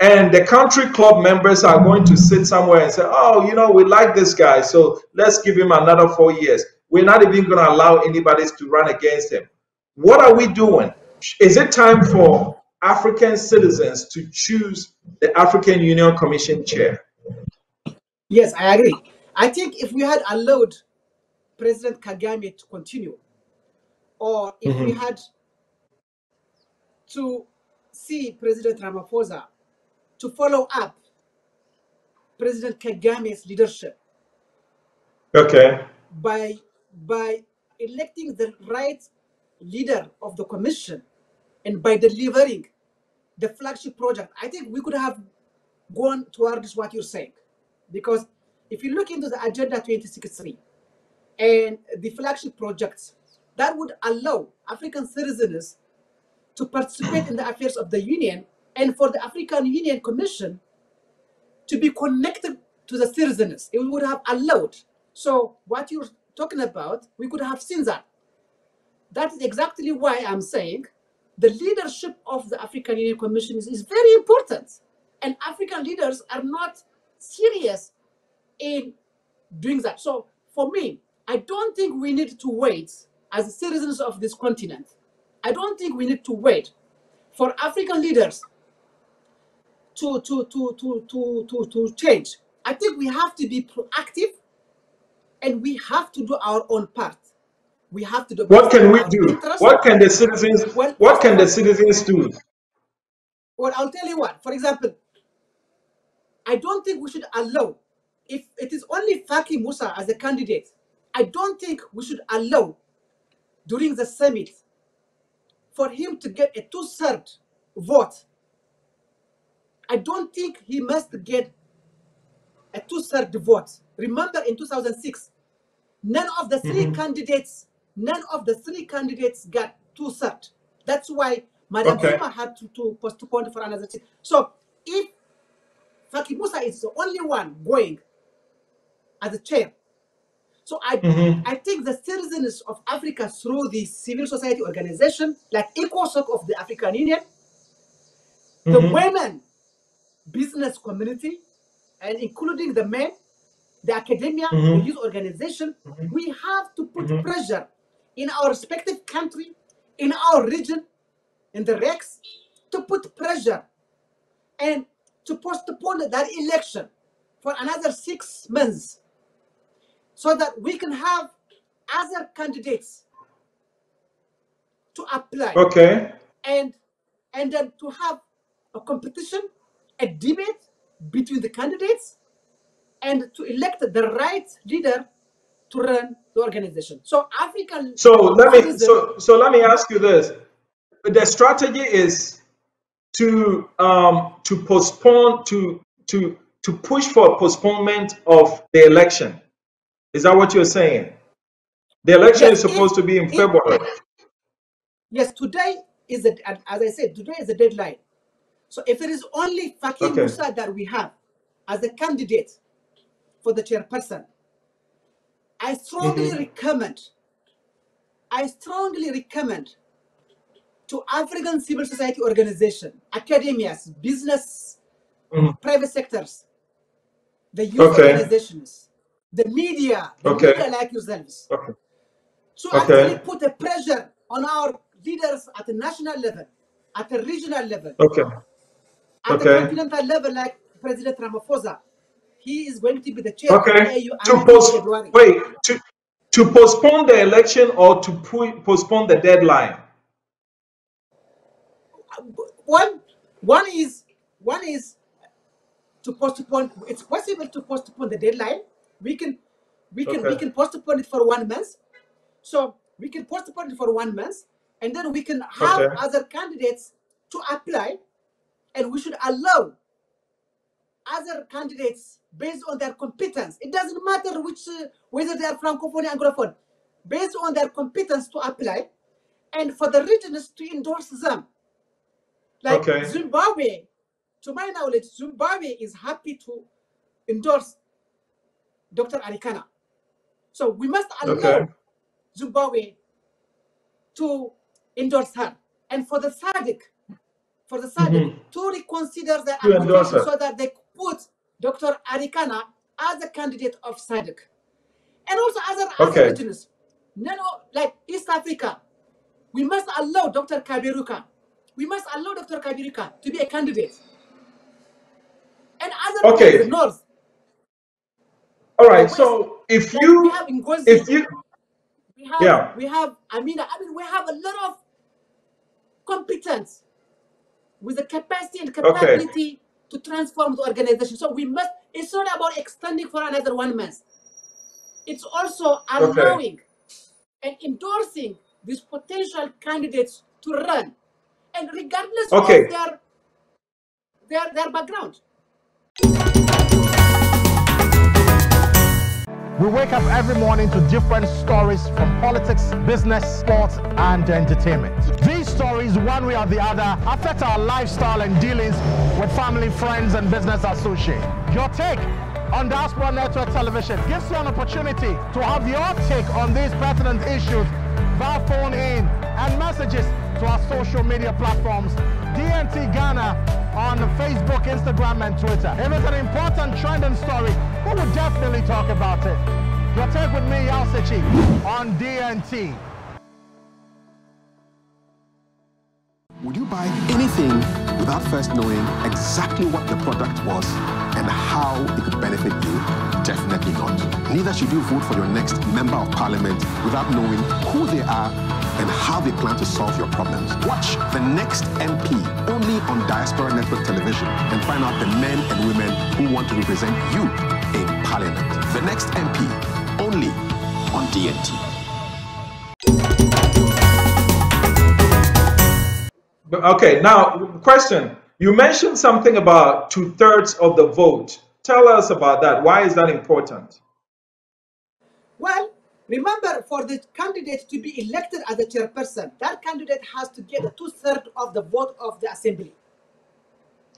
and the country club members are going to sit somewhere and say, oh, you know, we like this guy, so let's give him another four years. We're not even going to allow anybody to run against him. What are we doing? Is it time for African citizens to choose the African Union Commission chair? Yes, I agree. I think if we had allowed President Kagame to continue, or if we mm-hmm. had to see President Ramaphosa to follow up President Kagame's leadership Okay. by by electing the right leader of the commission and by delivering the flagship project, I think we could have gone towards what you're saying. Because if you look into the Agenda 2063 and the flagship projects, that would allow African citizens to participate in the affairs of the Union and for the African Union Commission to be connected to the citizens. It would have allowed. So what you're talking about, we could have seen that. That is exactly why I'm saying the leadership of the African Union Commission is, is very important. And African leaders are not serious in doing that. So for me, I don't think we need to wait as citizens of this continent. I don't think we need to wait for African leaders to to to to to to, to change. I think we have to be proactive and we have to do our own part. We have to What can we do? What can the citizens Well, what can the citizens do? Well, I'll tell you what. For example, I don't think we should allow, if it is only Faki Musa as a candidate, I don't think we should allow during the summit for him to get a two-third vote. I don't think he must get a two-third vote. Remember in 2006, none of the 3 Mhm. candidates, none of the three candidates got two-third. That's why Madam Okay. Zuma had to, to postpone for another seat. So if Faki Musa is the only one going as a chair, so I Mhm. I think the citizens of Africa through the civil society organization like ECOSOC of the African Union, the Mhm. women business community, and including the men, the academia, the Mhm. youth organization, Mhm. we have to put pressure in our respective country, in our region, in the RECs, to put pressure and to postpone that election for another six months so that we can have other candidates to apply Okay. and and then to have a competition, a debate between the candidates, and to elect the right leader to run the organization. So African So let me so so let me ask you this. The strategy is to um to postpone to to to push for postponement of the election. Is that what you're saying? The election Yes, is supposed to be in if- February. yes, today is the as I said, today is the deadline. So if it is only Faki Okay. Musa that we have as a candidate for the chairperson, I strongly Mhm. recommend, I strongly recommend to African civil society organization, academias, business, Mhm. private sectors, the youth Okay. organizations, the media, the Okay. media like yourselves, Okay. to Okay. actually put a pressure on our leaders at the national level, at the regional level, Okay. at the Okay. continental level, like President Ramaphosa. He is going to be the chair Okay. To until post wait to to postpone the election or to postpone the deadline. One, one is one is to postpone. It's possible to postpone the deadline. We can, we can, we can postpone it for one month. So we can postpone it for one month, and then we can have Okay. other candidates to apply, and we should allow other candidates based on their competence. It doesn't matter which uh, whether they are francophone or anglophone, based on their competence to apply, and for the regions to endorse them. Like Okay. Zimbabwe, to my knowledge, Zimbabwe is happy to endorse Dr. Arikana. So we must allow Okay. Zimbabwe to endorse her. And for the SADC, for the SADC Mhm. to reconsider their application so that they put Dr. Arikana as a candidate of SADC. And also other, Okay. regions. No, no, like East Africa, we must allow Dr. Kaberuka. We must allow Dr. Kaberuka to be a candidate. And other Okay. the North. All right. West. So if Like you have Ngozi, if you we have Yeah. we have Amina. I mean, we have a lot of competence with the capacity and capability to transform the organization. So we must. It's not about extending for another one month. It's also allowing and endorsing these potential candidates to run, and regardless Okay. of their their their background. We wake up every morning to different stories from politics, business, sports, and entertainment. One way or the other, affect our lifestyle and dealings with family, friends, and business associates. Your take on Diaspora Network Television gives you an opportunity to have your take on these pertinent issues via phone in and messages to our social media platforms, DNT Ghana on Facebook, Instagram, and Twitter. If it's an important trending story, we will definitely talk about it. Your take with me, Yao Sechi, on DNT. Buy anything without first knowing exactly what the product was and how it could benefit you? Definitely not. Neither should you vote for your next member of parliament without knowing who they are and how they plan to solve your problems. Watch the next MP only on Diaspora Network Television and find out the men and women who want to represent you in parliament. The next MP only on DNT. Okay, now, question. You mentioned something about two thirds of the vote. Tell us about that. Why is that important? Well, remember, for the candidate to be elected as a chairperson, that candidate has to get a two thirds of the vote of the assembly.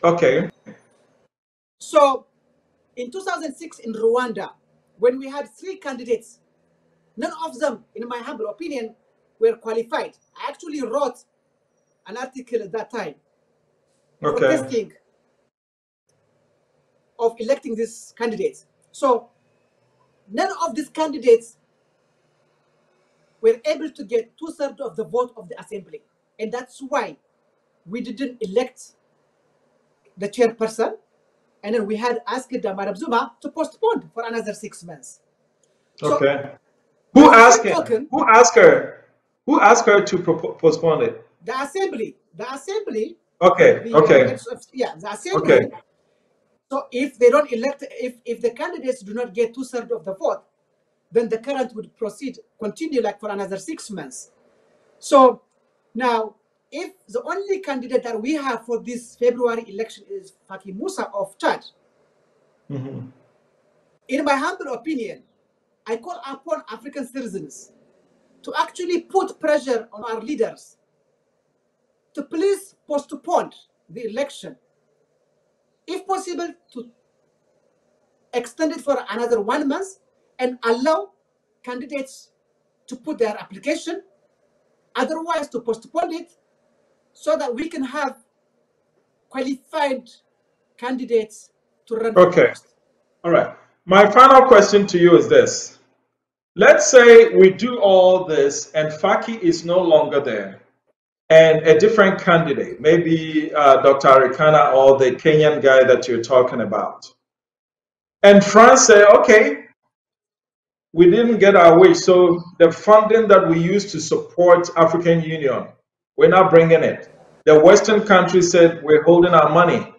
Okay. So, in 2006 in Rwanda, when we had three candidates, none of them, in my humble opinion, were qualified. I actually wrote an article at that time Okay. protesting of electing these candidates. So none of these candidates were able to get two thirds of the vote of the assembly. And that's why we didn't elect the chairperson. And then we had asked Madam Zuma to postpone for another six months. So Okay. Who asked him? Who asked her? Who asked her to postpone it? The assembly, the assembly, Okay. the Okay. of- yeah, the assembly Okay. So if they don't elect, if, if the candidates do not get two thirds of the vote, then the current would proceed, continue like for another six months. So now, if the only candidate that we have for this February election is Faki Musa of Chad, Mhm. in my humble opinion, I call upon African citizens to actually put pressure on our leaders to please postpone the election if possible, to extend it for another one month and allow candidates to put their application, otherwise to postpone it so that we can have qualified candidates to run Okay. All right. My final question to you is this. Let's say we do all this and Faki is no longer there and a different candidate, maybe uh, Dr. Arikana or the Kenyan guy that you're talking about. And France say, okay, we didn't get our way. So the funding that we used to support African Union, we're not bringing it. The Western countries said we're holding our money.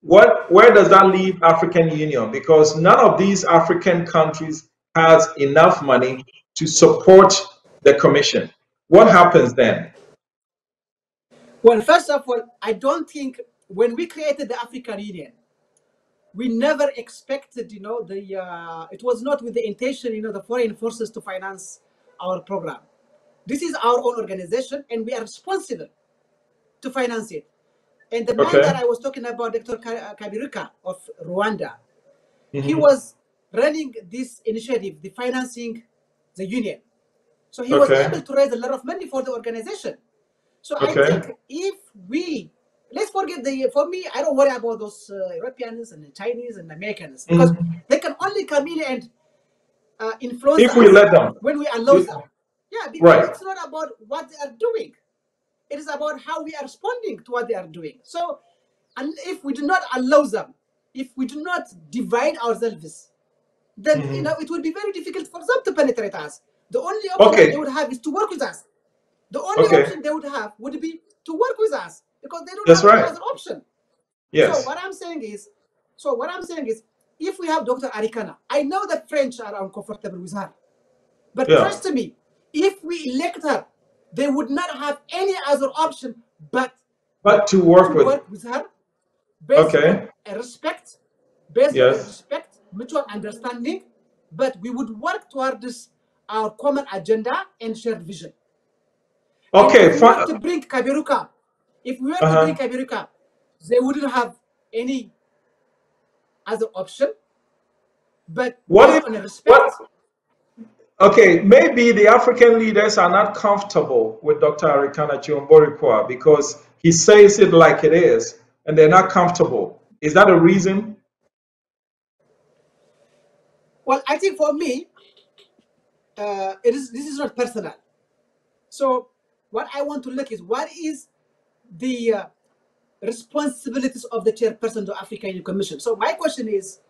What, where does that leave African Union? Because none of these African countries has enough money to support the commission. What happens then? Well, first of all, I don't think when we created the African Union, we never expected, you know, the uh, it was not with the intention, you know, the foreign forces to finance our program. This is our own organization, and we are responsible to finance it. And the man that I was talking about, Dr. Kaberuka of Rwanda, he Mhm. was running this initiative, the financing the union. So he was able to raise a lot of money for the organization. So I think if we let's forget the for me, I don't worry about those uh, Europeans and the Chinese and Americans because Mhm. they can only come in and uh, influence If we let them. when we allow If- them. Yeah, because Right. it's not about what they are doing. It is about how we are responding to what they are doing. So, and if we do not allow them, if we do not divide ourselves, then you Mhm. know it will be very difficult for them to penetrate us. The only option Okay. they would have is to work with us. The only Okay. option they would have would be to work with us because they don't That's have any right. other option. Yes. So what I'm saying is, so what I'm saying is, if we have Dr. Arikana, I know that French are uncomfortable with her, but Yeah. trust me, if we elect her, they would not have any other option but But to work to with. work with her based Okay. on respect, based on Yes. a respect, mutual understanding, but we would work towards our common agenda and shared vision. Okay, if we were to bring Kaberuka, if we were to Uh-huh. bring Kaberuka, they wouldn't have any other option. But What if respect, what? Okay, maybe the African leaders are not comfortable with Dr. Arikana Chihombori Quao because he says it like it is, and they're not comfortable. Is that a reason? well, I think for me, uh, it is this is not personal. So what I want to look is what is the uh, responsibilities of the chairperson of the African Union Commission. So my question is,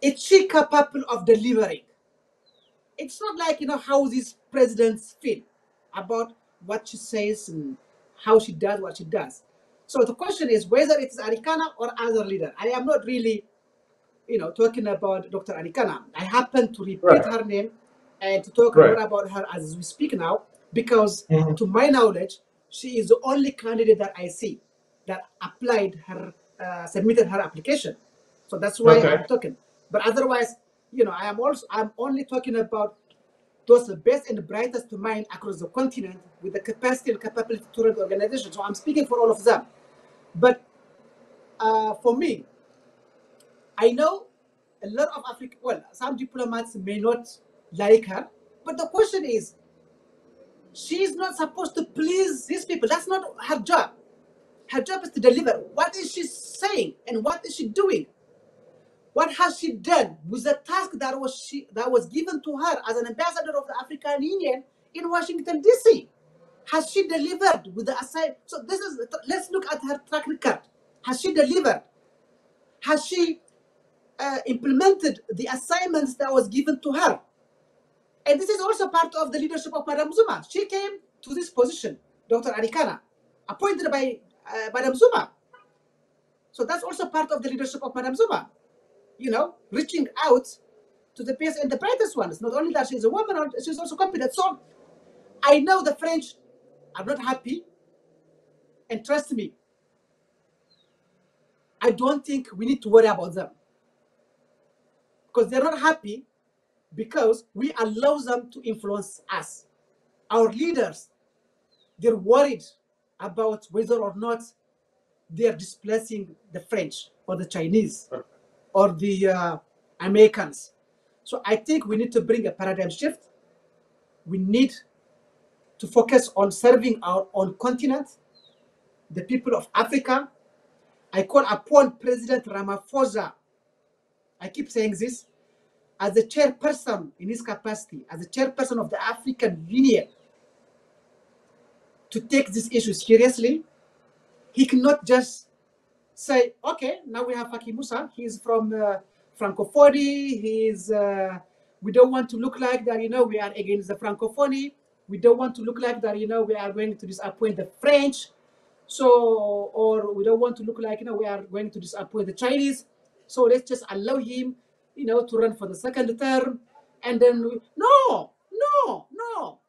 is she capable of delivering? It's not like you know how these presidents feel about what she says and how she does what she does. So the question is whether it is Arikana or other leader. I am not really, you know, talking about Dr. Arikana. I happen to repeat Right. her name and to talk Right. more about her as we speak now because, Mhm. to my knowledge, she is the only candidate that I see that applied her, uh, submitted her application. So that's why Okay. I'm talking. But otherwise, you know, I am also I'm only talking about those the best and the brightest mind across the continent with the capacity and capability to run the organization. So I'm speaking for all of them. But uh, for me, I know a lot of African, well, some diplomats may not like her, but the question is, she is not supposed to please these people. That's not her job. Her job is to deliver. What is she saying and what is she doing? What has she done with the task that was she that was given to her as an ambassador of the African Union in Washington D.C.? Has she delivered with the assignment? So this is let's look at her track record. Has she delivered? Has she uh, implemented the assignments that was given to her? And this is also part of the leadership of Madame Zuma. She came to this position, Dr. Arikana, appointed by uh, Madame Zuma. So that's also part of the leadership of Madame Zuma. You know, reaching out to the best and the brightest ones. Not only that she's a woman, she's also competent. So I know the French are not happy. And trust me, I don't think we need to worry about them. Because they're not happy because we allow them to influence us. Our leaders, they're worried about whether or not they're displacing the French or the Chinese or the uh, Americans. So I think we need to bring a paradigm shift. We need to focus on serving our own continent, the people of Africa. I call upon President Ramaphosa, I keep saying this, as the chairperson in his capacity, as the chairperson of the African Union, to take this issue seriously. He cannot just say, okay, now we have Faki Musa. He's from uh. He's, uh, we don't want to look like that, you know, we are against the Francophonie. We don't want to look like that, you know, we are going to disappoint the French. So, or we don't want to look like, you know, we are going to disappoint the Chinese. So let's just allow him, you know, to run for the second term. And then, we, no, no, no.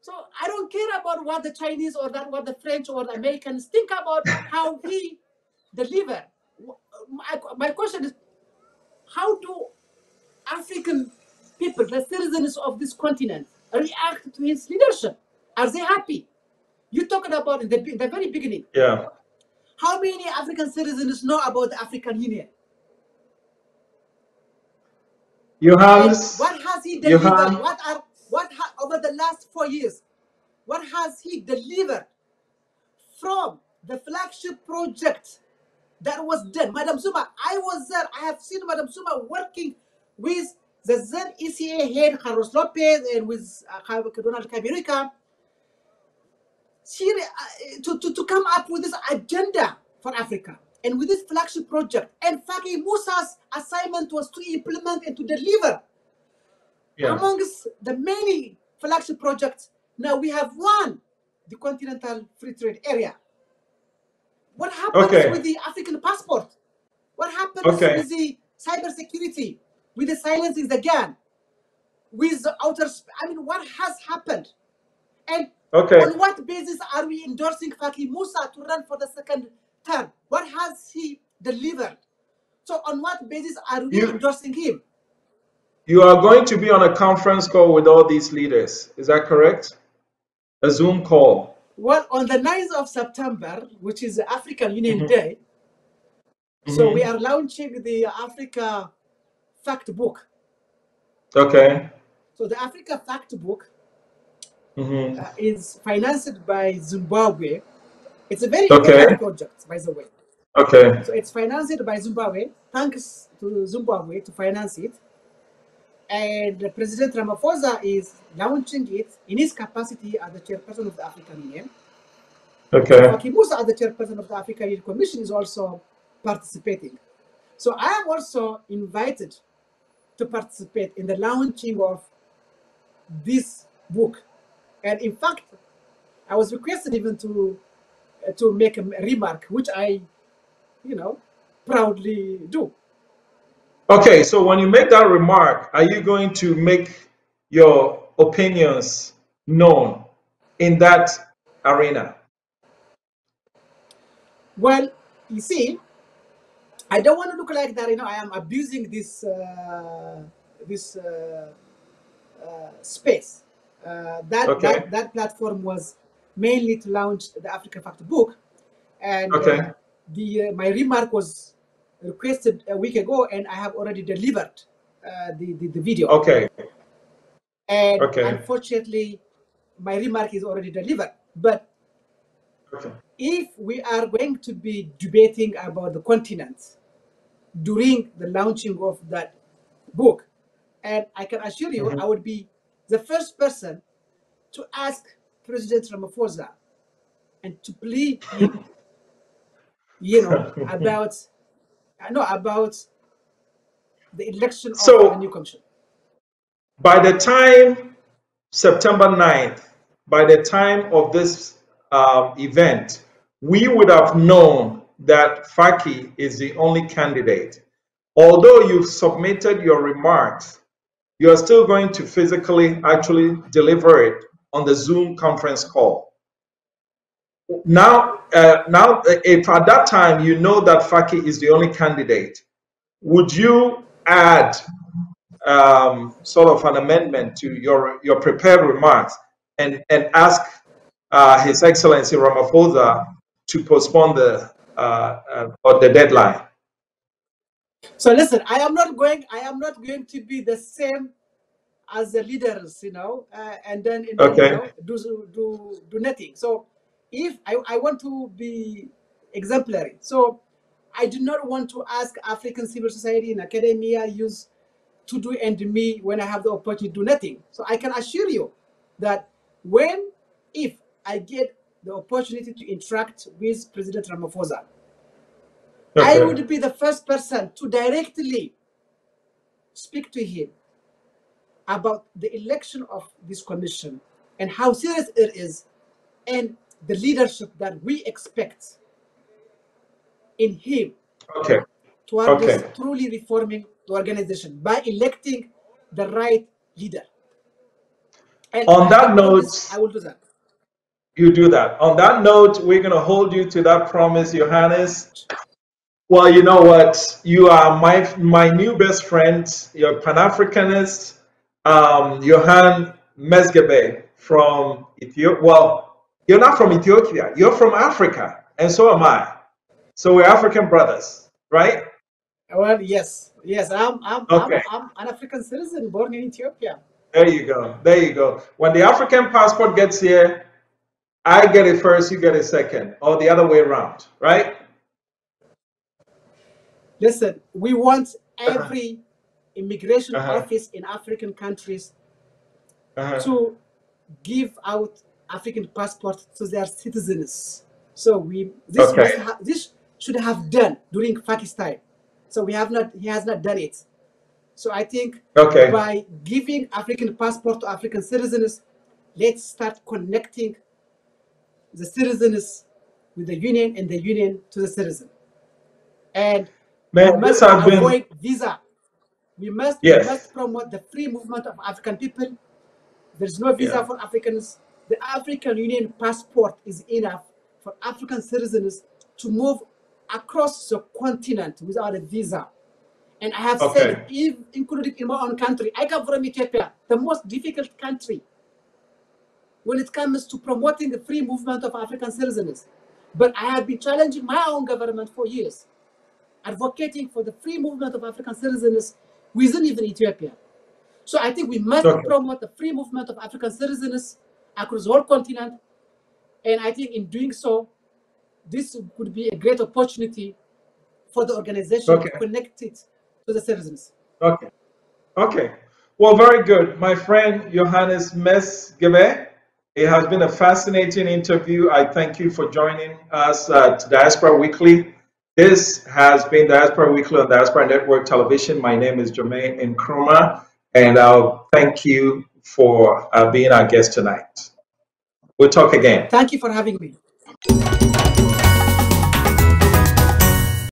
So I don't care about what the Chinese or that what the French or the Americans think about how we deliver. My, my question is, how do African people, the citizens of this continent, react to his leadership? Are they happy? You talking about in the, be- the very beginning. Yeah. How many African citizens know about the African Union? And what has he delivered? Johan, What are what ha, over the last four years? What has he delivered from the flagship project that was done? Madam Zuma, I was there. I have seen Madam Zuma working with the then ECA head Carlos Lopes and with uh, Donald Kaberuka she, uh, to, to, to come up with this agenda for Africa and with this flagship project. And Faki Musa's assignment was to implement and to deliver yeah. amongst the many flagship projects. Now we have one, the Continental Free Trade Area. What happens Okay. with the African passport? What happens Okay. with the cybersecurity? With the silencing again? With the outer, I mean, what has happened? And Okay. on what basis are we endorsing Faki Musa to run for the second term? What has he delivered? So on what basis are we You endorsing him? You are going to be on a conference call with all these leaders. Is that correct? A Zoom call. Well, on the 9th of September, which is the African Union Mhm. Day, so Mhm. we are launching the Africa Fact Book. Okay. So the Africa Fact Book hmm uh, is financed by Zimbabwe. It's a very Okay. important project, by the way. Okay. So it's financed by Zimbabwe. Thanks to Zimbabwe to finance it. And President Ramaphosa is launching it in his capacity as the chairperson of the African Union. Okay. Faki Musa, as the chairperson of the African Union Commission, is also participating. So I am also invited to participate in the launching of this book. And in fact, I was requested even to to make a remark, which I, you know, proudly do. Okay. So when you make that remark, are you going to make your opinions known in that arena? Well, you see, I don't want to look like that. You know, I am abusing this uh, this uh, uh, space. Uh, that, Okay. that that platform was mainly to launch the Africa Fact book, and Okay. uh, the uh, my remark was requested a week ago, and I have already delivered uh, the, the the video. Okay. And Okay. unfortunately, my remark is already delivered. But Okay. if we are going to be debating about the continent during the launching of that book, and I can assure you, Mhm. I would be the first person to ask President Ramaphosa and to plead you know, about, I know about the election of So- the new commission. By the time September 9th, by the time of this um, event, we would have known that Faki is the only candidate. Although you've submitted your remarks, you are still going to physically actually deliver it on the Zoom conference call. Now, uh, now, uh, if at that time you know that Faki is the only candidate, would you add um, sort of an amendment to your your prepared remarks and and ask uh, His Excellency Ramaphosa to postpone the uh, uh, or the deadline. So listen, I am not going. I am not going to be the same as the leaders, you know, uh, and then, Okay. you know, do do do nothing. So if I, I want to be exemplary, so I do not want to ask African civil society and academia use to do and me when I have the opportunity to do nothing. So I can assure you that when if I get the opportunity to interact with President Ramaphosa, I would be the first person to directly speak to him about the election of this commission and how serious it is and the leadership that we expect in him Okay. towards Okay. truly reforming the organization by electing the right leader. And On I that note- I will do that. You do that. On that note, we're going to hold you to that promise, Johannes. Well, you know what? You are my my new best friend. You're Pan Africanist, um, Johan Mesgebe from Ethiopia. Well, you're not from Ethiopia. You're from Africa, and so am I. So we're African brothers, right? Well, yes, yes, I'm I'm, Okay. I'm, I'm an African citizen born in Ethiopia. There you go. There you go. When the African passport gets here, I get it first, you get it second, or the other way around, right? Listen, we want every immigration Uh-huh. office in African countries Uh-huh. to give out African passports to their citizens. So we this Okay. ha- this should have done during Pakistan. So we have not he has not done it. So I think Okay. by giving African passport to African citizens, let's start connecting the citizens with the union and the union to the citizen. And we must has been avoid visa. We must, Yes. we must promote the free movement of African people. There's no visa Yeah. for Africans. The African Union passport is enough for African citizens to move across the continent without a visa. And I have Okay. said, if, including in my own country, I come from Ethiopia, the most difficult country when it comes to promoting the free movement of African citizens. But I have been challenging my own government for years, advocating for the free movement of African citizens within even Ethiopia. So I think we must Okay. promote the free movement of African citizens across the whole continent. And I think in doing so, this could be a great opportunity for the organization Okay. to connect it to the citizens. Okay. Okay. Well, very good. My friend Johannes Mesgebe, it has been a fascinating interview. I thank you for joining us uh, at Diaspora Weekly. This has been Diaspora Weekly on Diaspora Network Television. My name is Jermaine Nkrumah, and I'll thank you for uh, being our guest tonight. We'll talk again. Thank you for having me.